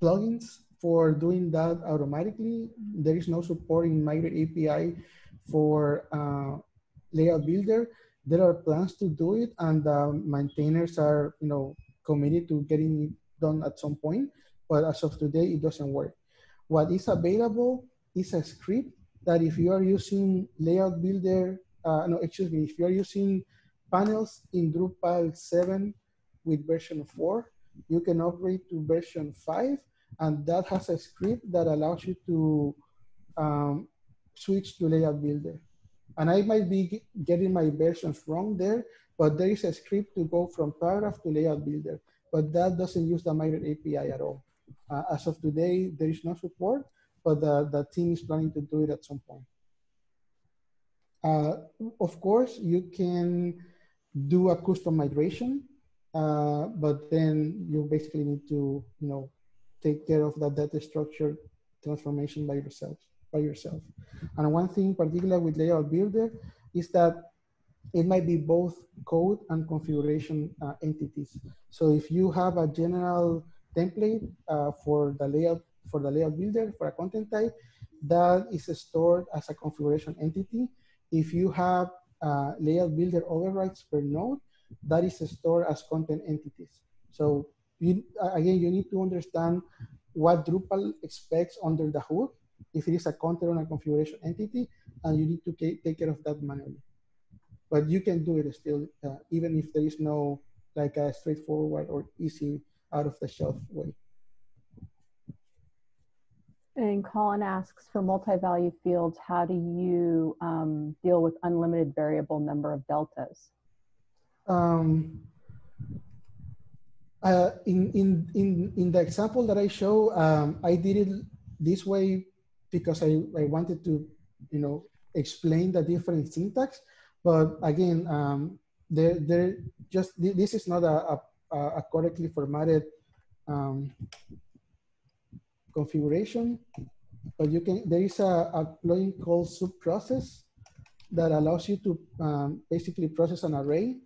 plugins for doing that automatically. There is no support in Migrate API for uh, layout builder. There are plans to do it and uh, maintainers are, you know, committed to getting it done at some point. But as of today, it doesn't work. What is available is a script that if you are using layout builder, uh, no, excuse me, if you are using panels in Drupal 7 with version 4, you can upgrade to version 5 and that has a script that allows you to um, switch to layout builder. And I might be getting my versions wrong there, but there is a script to go from paragraph to layout builder, but that doesn't use the Migrate API at all. Uh, as of today, there is no support, but the, the team is planning to do it at some point. Uh, of course, you can do a custom migration, uh, but then you basically need to, you know, take care of that data structure transformation by yourself. By yourself. And one thing in particular with Layout Builder is that it might be both code and configuration uh, entities. So if you have a general template uh, for the layout for the layout builder for a content type, that is stored as a configuration entity. If you have uh, layout builder overrides per node, that is stored as content entities. So you, again, you need to understand what Drupal expects under the hood, if it is a content or a configuration entity, and you need to take care of that manually. But you can do it still, uh, even if there is no like a straightforward or easy out of the shelf way. And Colin asks for multi-value fields, how do you um, deal with unlimited variable number of deltas? Um, uh, in, in, in, in the example that I show, um, I did it this way because I, I wanted to, you know, explain the different syntax. But again, um, there, there just, this is not a, a, a correctly formatted um, configuration, but you can, there is a, a plugin called subprocess that allows you to um, basically process an array.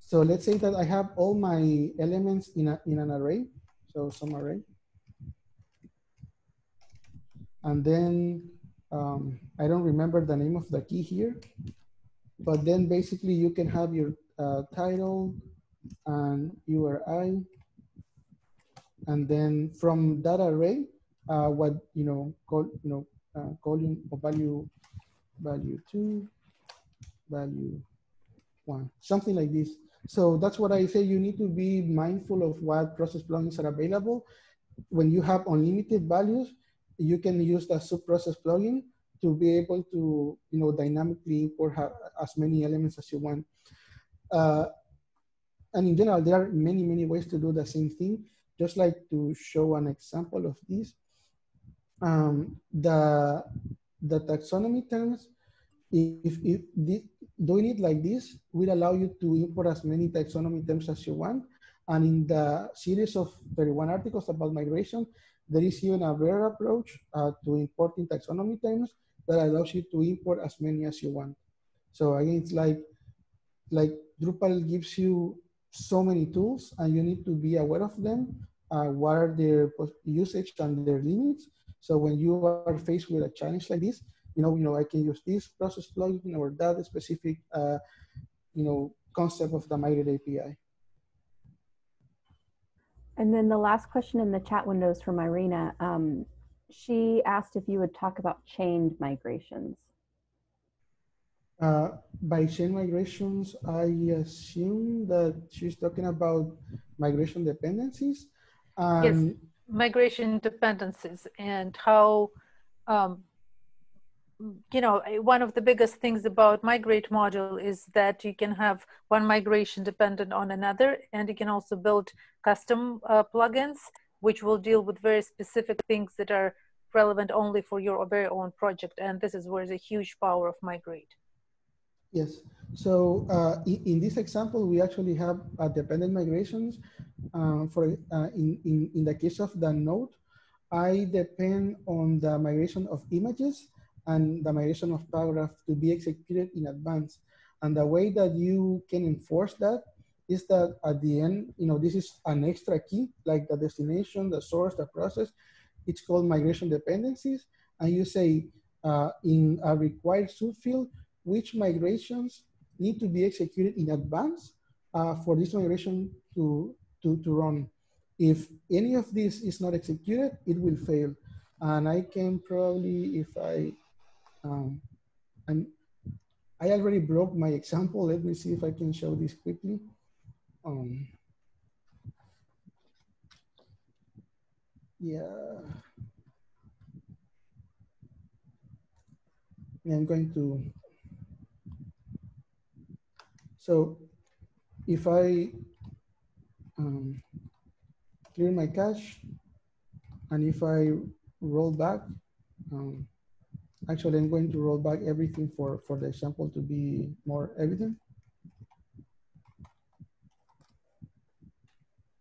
So let's say that I have all my elements in, a, in an array. So some array. And then um, I don't remember the name of the key here, but then basically you can have your uh, title and URI and then from that array, uh, what you know, call you know, uh, calling value, value two, value one, something like this. So that's what I say. You need to be mindful of what process plugins are available. When you have unlimited values, you can use the subprocess plugin to be able to, you know, dynamically import as many elements as you want. Uh, and in general, there are many, many ways to do the same thing just like to show an example of this. Um, the, the taxonomy terms, if, if the, doing it like this will allow you to import as many taxonomy terms as you want. And in the series of 31 articles about migration, there is even a better approach uh, to importing taxonomy terms that allows you to import as many as you want. So again, it's like, like Drupal gives you so many tools and you need to be aware of them, uh, what are their usage and their limits. So when you are faced with a challenge like this, you know, you know, I can use this process plugin or that specific, uh, you know, concept of the Migrate API. And then the last question in the chat window is from Irina. Um, she asked if you would talk about chained migrations. Uh, by chain migrations, I assume that she's talking about migration dependencies. Um, yes, migration dependencies and how, um, you know, one of the biggest things about migrate module is that you can have one migration dependent on another, and you can also build custom uh, plugins, which will deal with very specific things that are relevant only for your very own project. And this is where the huge power of migrate. Yes. So uh, in, in, this example, we actually have uh, dependent migrations. Uh, for uh, in, in, in the case of the node, I depend on the migration of images and the migration of paragraph to be executed in advance. And the way that you can enforce that is that at the end, you know, this is an extra key, like the destination, the source, the process. It's called migration dependencies. And you say uh, in a required subfield, which migrations need to be executed in advance uh, for this migration to, to, to run. If any of this is not executed, it will fail. And I can probably, if I, um, I'm, I already broke my example. Let me see if I can show this quickly. Um, yeah. I'm going to so if I um, clear my cache and if I roll back, um, actually I'm going to roll back everything for, for the example to be more evident.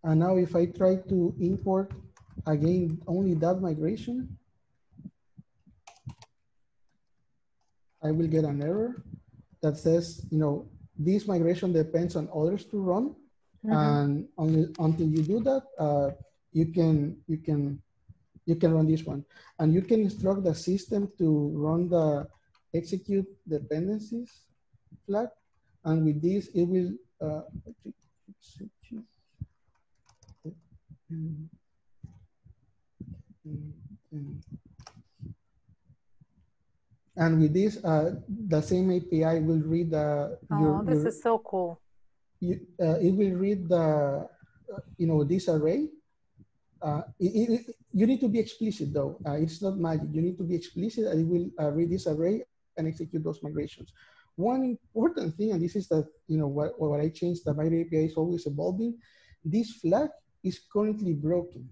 And now if I try to import again only that migration, I will get an error that says, you know, this migration depends on others to run. Mm -hmm. And only until you do that, uh, you can you can you can run this one, and you can instruct the system to run the execute dependencies flag, and with this it will. Uh, and with this, uh, the same API will read the. Oh, your, this your, is so cool. You, uh, it will read the, uh, you know, this array, uh, it, it, you need to be explicit though. Uh, it's not magic. You need to be explicit and it will uh, read this array and execute those migrations. One important thing, and this is that, you know, what, what I changed, the Migrate API is always evolving. This flag is currently broken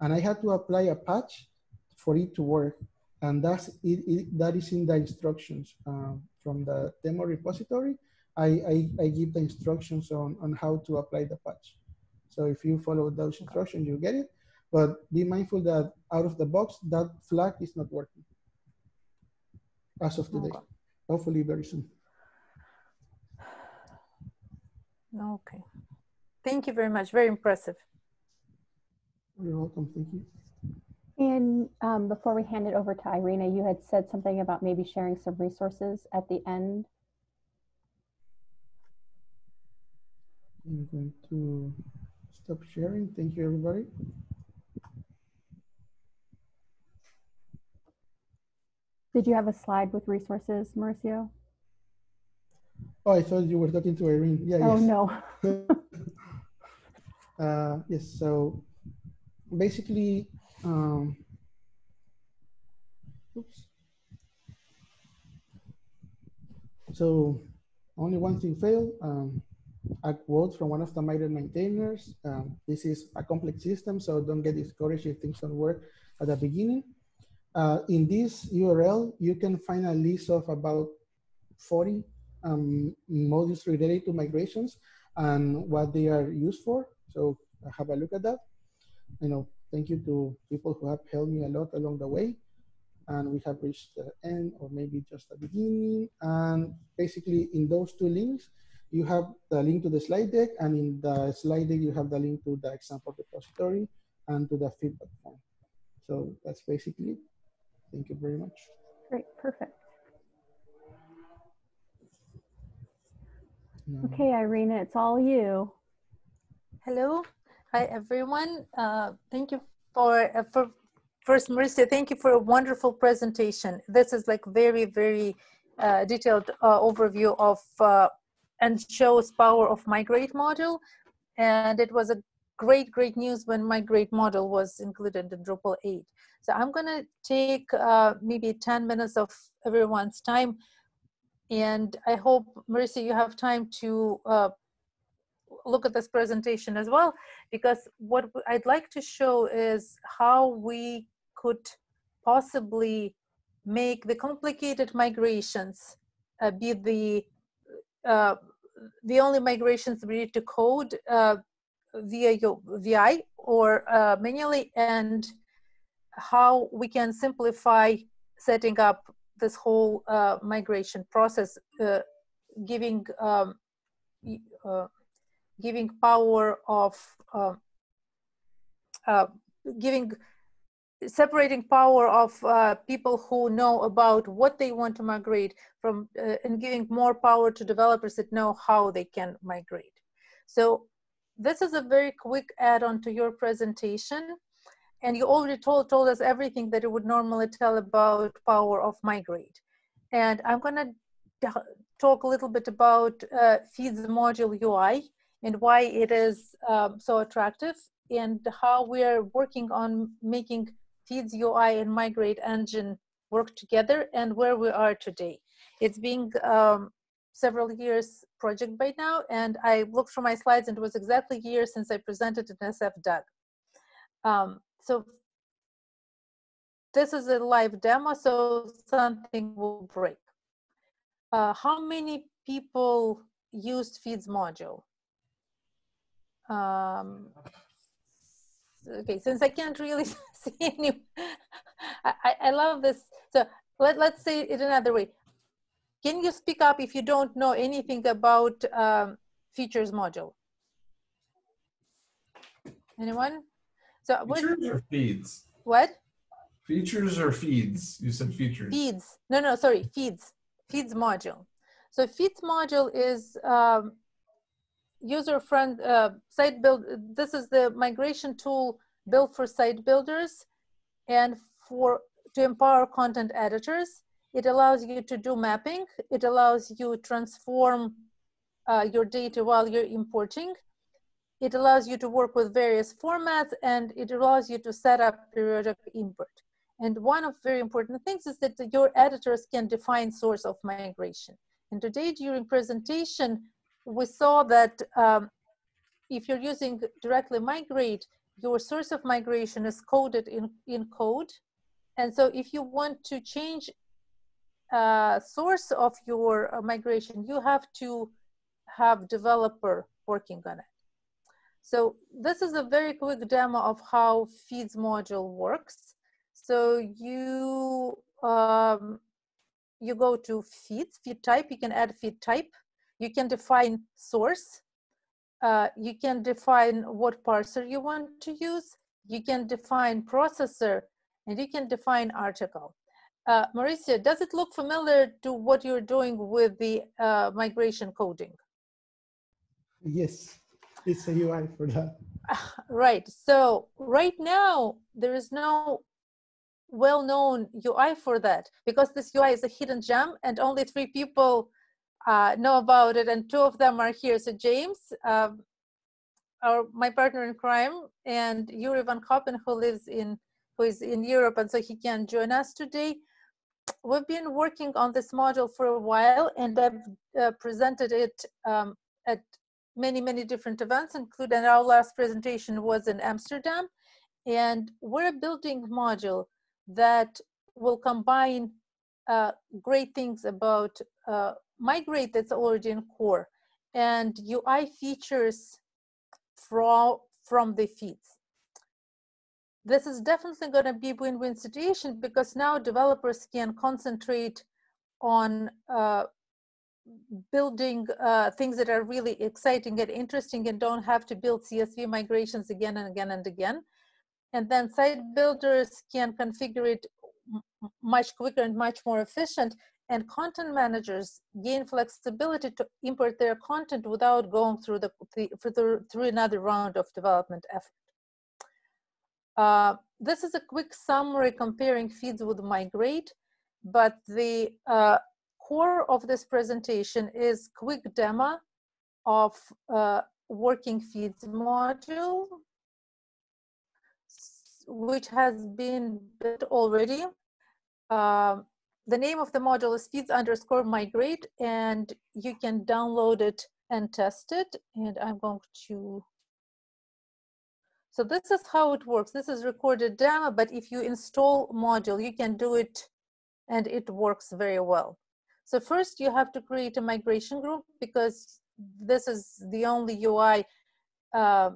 and I had to apply a patch for it to work. And that's it, it that is in the instructions um, from the demo repository. I, I, I, give the instructions on, on how to apply the patch. So if you follow those instructions, you get it. But be mindful that out of the box, that flag is not working as of today. Okay. Hopefully very soon. Okay. Thank you very much. Very impressive. You're welcome. Thank you. And um, before we hand it over to Irina, you had said something about maybe sharing some resources at the end. I'm going to stop sharing. Thank you, everybody. Did you have a slide with resources, Mauricio? Oh, I thought you were talking to Irene. Yeah, oh, yes. no. uh, yes, so basically, um, oops. So only one thing failed. Um, a quote from one of the Migrate maintainers. Um, this is a complex system, so don't get discouraged if things don't work at the beginning. Uh, in this URL, you can find a list of about 40 um, modules related to migrations and what they are used for. So have a look at that. You know, thank you to people who have helped me a lot along the way. And we have reached the end or maybe just the beginning. And basically in those two links, you have the link to the slide deck and in the slide deck, you have the link to the example repository and to the feedback form. So that's basically it. Thank you very much. Great, perfect. Okay, Irina, it's all you. Hello, hi everyone. Uh, thank you for, uh, for first Mauricio, thank you for a wonderful presentation. This is like very, very uh, detailed uh, overview of uh, and shows power of migrate module. And it was a great, great news when migrate module was included in Drupal 8. So I'm gonna take uh, maybe 10 minutes of everyone's time. And I hope, Marissa, you have time to look at this presentation as well, because what I'd like to show is how we could possibly make the complicated migrations uh, be the uh, the only migrations we need to code uh, via your VI or uh, manually and how we can simplify setting up this whole uh, migration process, uh, giving um, giving power of um, uh, giving separating power of uh, people who know about what they want to migrate from uh, and giving more power to developers that know how they can migrate. So this is a very quick add-on to your presentation and you already told, told us everything that you would normally tell about power of migrate. And I'm gonna talk a little bit about uh, feeds module UI and why it is um, so attractive and how we're working on making feeds UI and migrate engine work together and where we are today. It's been um, several years project by now and I looked for my slides and it was exactly a year since I presented at SF DUG. Um, so this is a live demo, so something will break. Uh, how many people used feeds module? Um, okay, since I can't really see any, I, I love this. So let, let's say it another way. Can you speak up if you don't know anything about um, features module? Anyone? So features what, or feeds? What? Features or feeds? You said features. Feeds. No, no, sorry, feeds. Feeds module. So feeds module is um, user friend uh, site build. This is the migration tool built for site builders and for to empower content editors. It allows you to do mapping. It allows you to transform uh, your data while you're importing it allows you to work with various formats and it allows you to set up periodic import. And one of very important things is that your editors can define source of migration. And today during presentation, we saw that um, if you're using directly migrate, your source of migration is coded in, in code. And so if you want to change uh, source of your uh, migration, you have to have developer working on it. So this is a very quick demo of how feeds module works. So you um, you go to feeds, feed type, you can add feed type. You can define source. Uh, you can define what parser you want to use. You can define processor and you can define article. Uh, Mauricio, does it look familiar to what you're doing with the uh, migration coding? Yes, it's a UI for that. Right. So right now, there is no well-known UI for that because this UI is a hidden gem and only three people uh, know about it and two of them are here. So James, um, our, my partner in crime, and Youri Van Koppen, who lives in, who is in Europe, and so he can join us today. We've been working on this module for a while and I've uh, presented it um, at many, many different events, including our last presentation was in Amsterdam. And we're building a module that will combine uh, great things about uh, migrate that's already in core and UI features from, from the feeds. This is definitely going to be a win-win situation because now developers can concentrate on uh, building uh, things that are really exciting and interesting and don't have to build CSV migrations again and again and again. And then site builders can configure it much quicker and much more efficient. And content managers gain flexibility to import their content without going through the, the through another round of development effort. Uh, this is a quick summary comparing feeds with migrate, but the uh, core of this presentation is quick demo of uh, working feeds module, which has been built already. Uh, the name of the module is feeds underscore migrate, and you can download it and test it. And I'm going to, so this is how it works. This is recorded demo, but if you install module, you can do it and it works very well. So first you have to create a migration group because this is the only UI uh,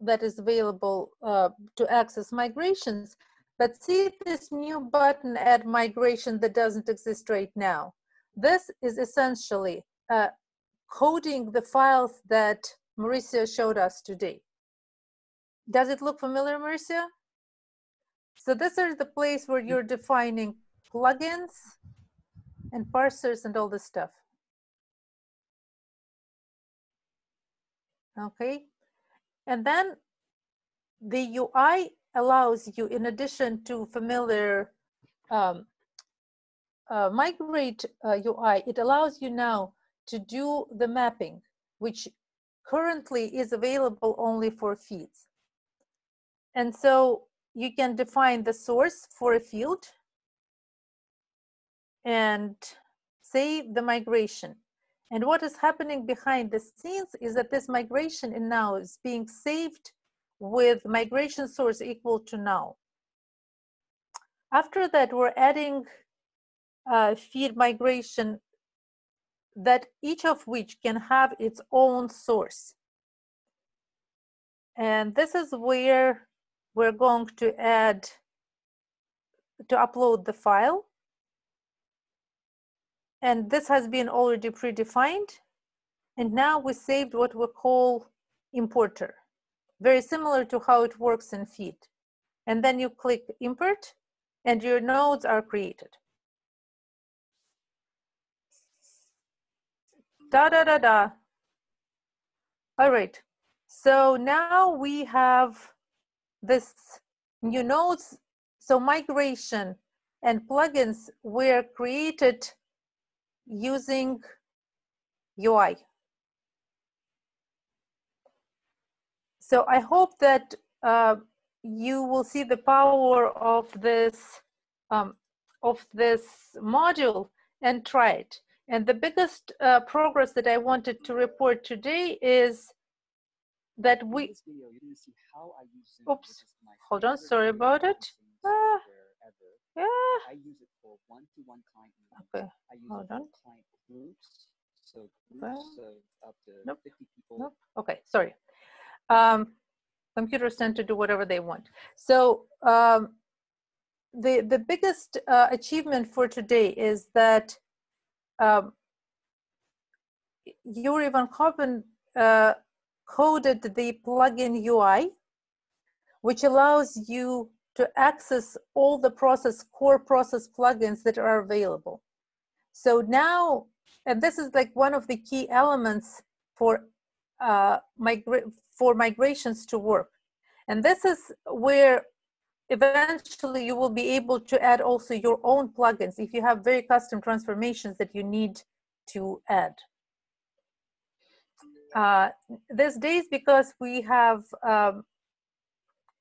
that is available uh, to access migrations. But see this new button add migration that doesn't exist right now. This is essentially uh, coding the files that Mauricio showed us today. Does it look familiar, Mauricio? So this is the place where you're defining plugins, and parsers and all this stuff. Okay, and then the UI allows you, in addition to familiar um, uh, migrate uh, UI, it allows you now to do the mapping, which currently is available only for feeds. And so you can define the source for a field and save the migration. And what is happening behind the scenes is that this migration in now is being saved with migration source equal to now. After that, we're adding uh, feed migration that each of which can have its own source. And this is where we're going to add, to upload the file. And this has been already predefined. And now we saved what we call importer, very similar to how it works in feed. And then you click import and your nodes are created. Da da da da. All right. So now we have this new nodes. So migration and plugins were created using UI. So I hope that uh, you will see the power of this um, of this module and try it. And the biggest uh, progress that I wanted to report today is that we, oops, hold on, sorry about it. Uh, yeah. I use it for one-to-one client Okay, hold on. Client groups, so groups of up to nope. 50 people. Nope. Okay, sorry. Um, computers tend to do whatever they want. So um, the the biggest uh, achievement for today is that um, Youri van Koppen uh, coded the plugin UI, which allows you to access all the process core process plugins that are available. So now, and this is like one of the key elements for uh, migra- for migrations to work. And this is where eventually you will be able to add also your own plugins if you have very custom transformations that you need to add. Uh, these days, because we have um,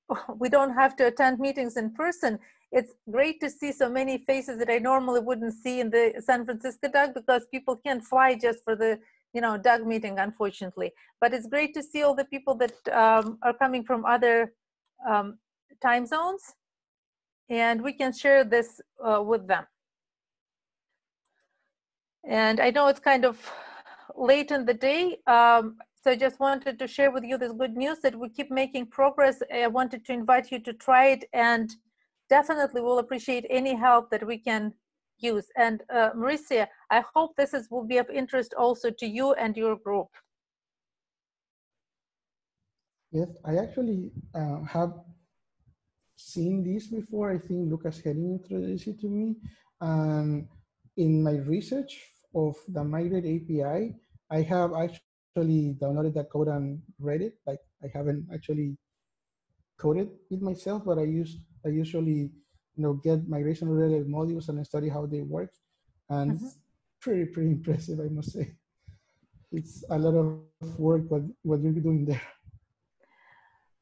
we don't have to attend meetings in person, it's great to see so many faces that I normally wouldn't see in the San Francisco DUG because people can't fly just for the you know DUG meeting, unfortunately. But it's great to see all the people that um, are coming from other um, time zones and we can share this uh, with them. And I know it's kind of late in the day, um, so I just wanted to share with you this good news that we keep making progress. I wanted to invite you to try it and definitely will appreciate any help that we can use. And uh, I hope this is, will be of interest also to you and your group. Yes, I actually uh, have seen this before. I think Lucas Hedding introduced it to me. And in my research of the Migrate API, I have actually downloaded the code and read it. Like I haven't actually coded it myself, but I use I usually you know get migration related modules and study how they work. And mm -hmm. it's pretty, pretty impressive, I must say. It's a lot of work what, what you'll be doing there.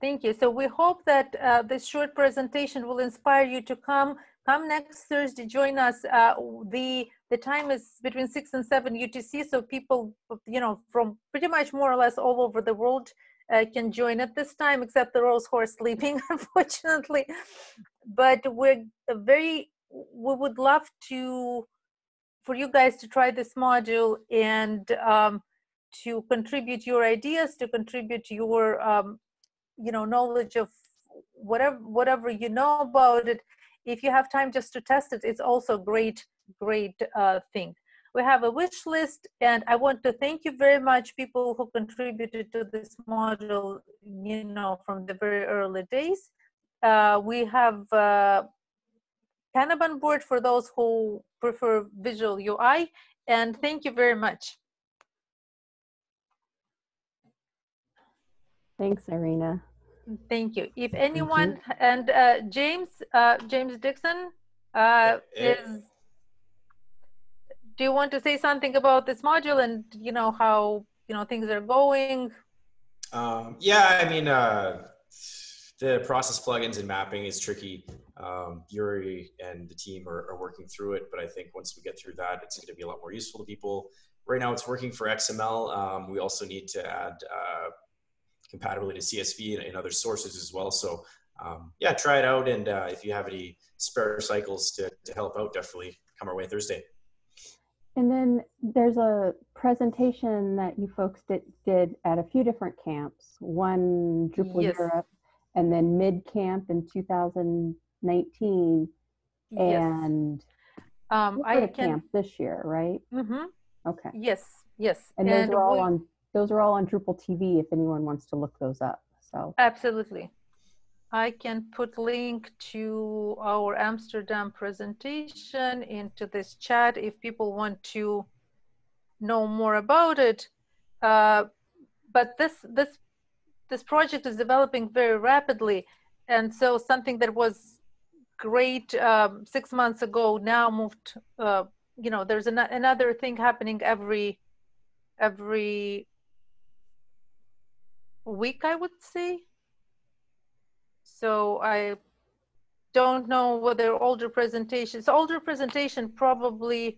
Thank you. So we hope that uh, this short presentation will inspire you to come. Come next Thursday, join us. Uh, the the time is between six and seven UTC, so people, you know, from pretty much more or less all over the world uh, can join at this time, except the Rose Horse sleeping, unfortunately. But we're very, we would love to, for you guys to try this module and um, to contribute your ideas, to contribute your um, you know knowledge of whatever whatever you know about it. If you have time just to test it it's also a great great uh, thing. We have a wish list and i want to thank you very much people who contributed to this module you know from the very early days uh, we have uh, kanban board for those who prefer visual ui and thank you very much thanks irina Thank you. If anyone you. and uh, James uh, James Dixon uh, is, do you want to say something about this module and you know how you know things are going? Um, yeah, I mean uh, the process plugins and mapping is tricky. Um, Youri and the team are, are, working through it, but I think once we get through that, it's going to be a lot more useful to people. Right now, it's working for XML. Um, we also need to add uh, compatibility to CSV and, and other sources as well. So um, yeah, try it out. And uh, if you have any spare cycles to, to help out, definitely come our way Thursday. And then there's a presentation that you folks did, did at a few different camps, one Drupal yes. Europe and then MidCamp in 2019 and um, I can camp this year, right? Mm-hmm. Okay. Yes, yes. And, and those are all we, on those are all on Drupal TV if anyone wants to look those up. So absolutely. I can put link to our Amsterdam presentation into this chat if people want to know more about it. Uh, but this this this project is developing very rapidly, and so something that was great um, six months ago now moved. Uh, you know, there's an another thing happening every every week, I would say. So I don't know whether older presentations, older presentation probably,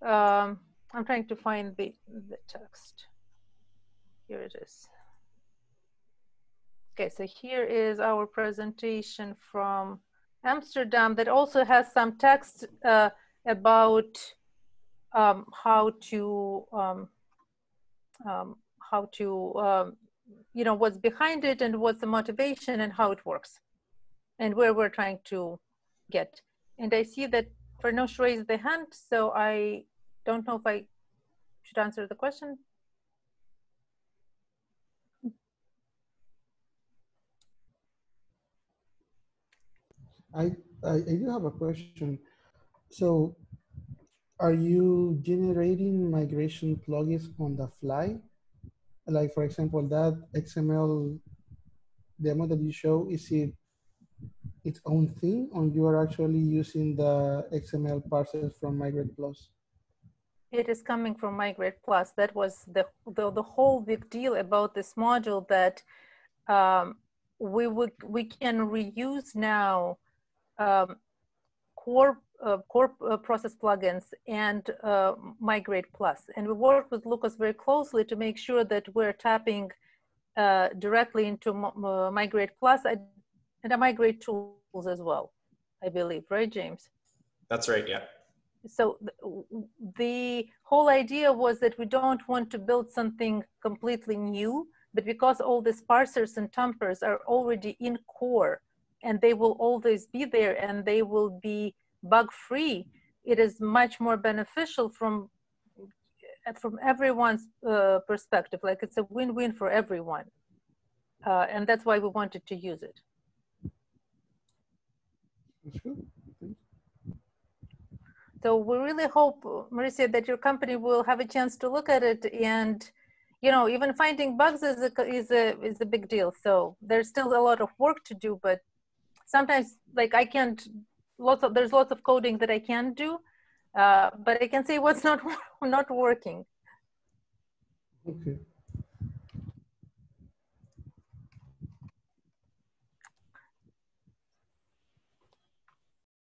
um, I'm trying to find the, the text. Here it is. Okay, so here is our presentation from Amsterdam that also has some text uh, about um, how to um, um, how to um, you know what's behind it and what's the motivation and how it works and where we're trying to get. And I see that Farnoosh raised the hand, so I don't know if I should answer the question. I, I, I do have a question. So are you generating migration plugins on the fly? Like for example, that XML demo that you show, is it its own thing or you are actually using the XML parsers from Migrate Plus? It is coming from Migrate Plus. That was the, the, the whole big deal about this module that um, we would we can reuse now um, core uh, core uh, process plugins and uh, Migrate Plus. And we work with Lucas very closely to make sure that we're tapping uh, directly into Migrate Plus and the Migrate tools as well, I believe, right, James? That's right, yeah. So the whole idea was that we don't want to build something completely new, but because all these parsers and tampers are already in core, and they will always be there and they will be bug free it is much more beneficial from from everyone's uh, perspective. Like it's a win-win for everyone uh, and that's why we wanted to use it. So we really hope Marissa that your company will have a chance to look at it and you know even finding bugs is a is a is a big deal. So there's still a lot of work to do but sometimes like I can't lots of there's lots of coding that I can do, uh, but I can say what's not not working. Okay.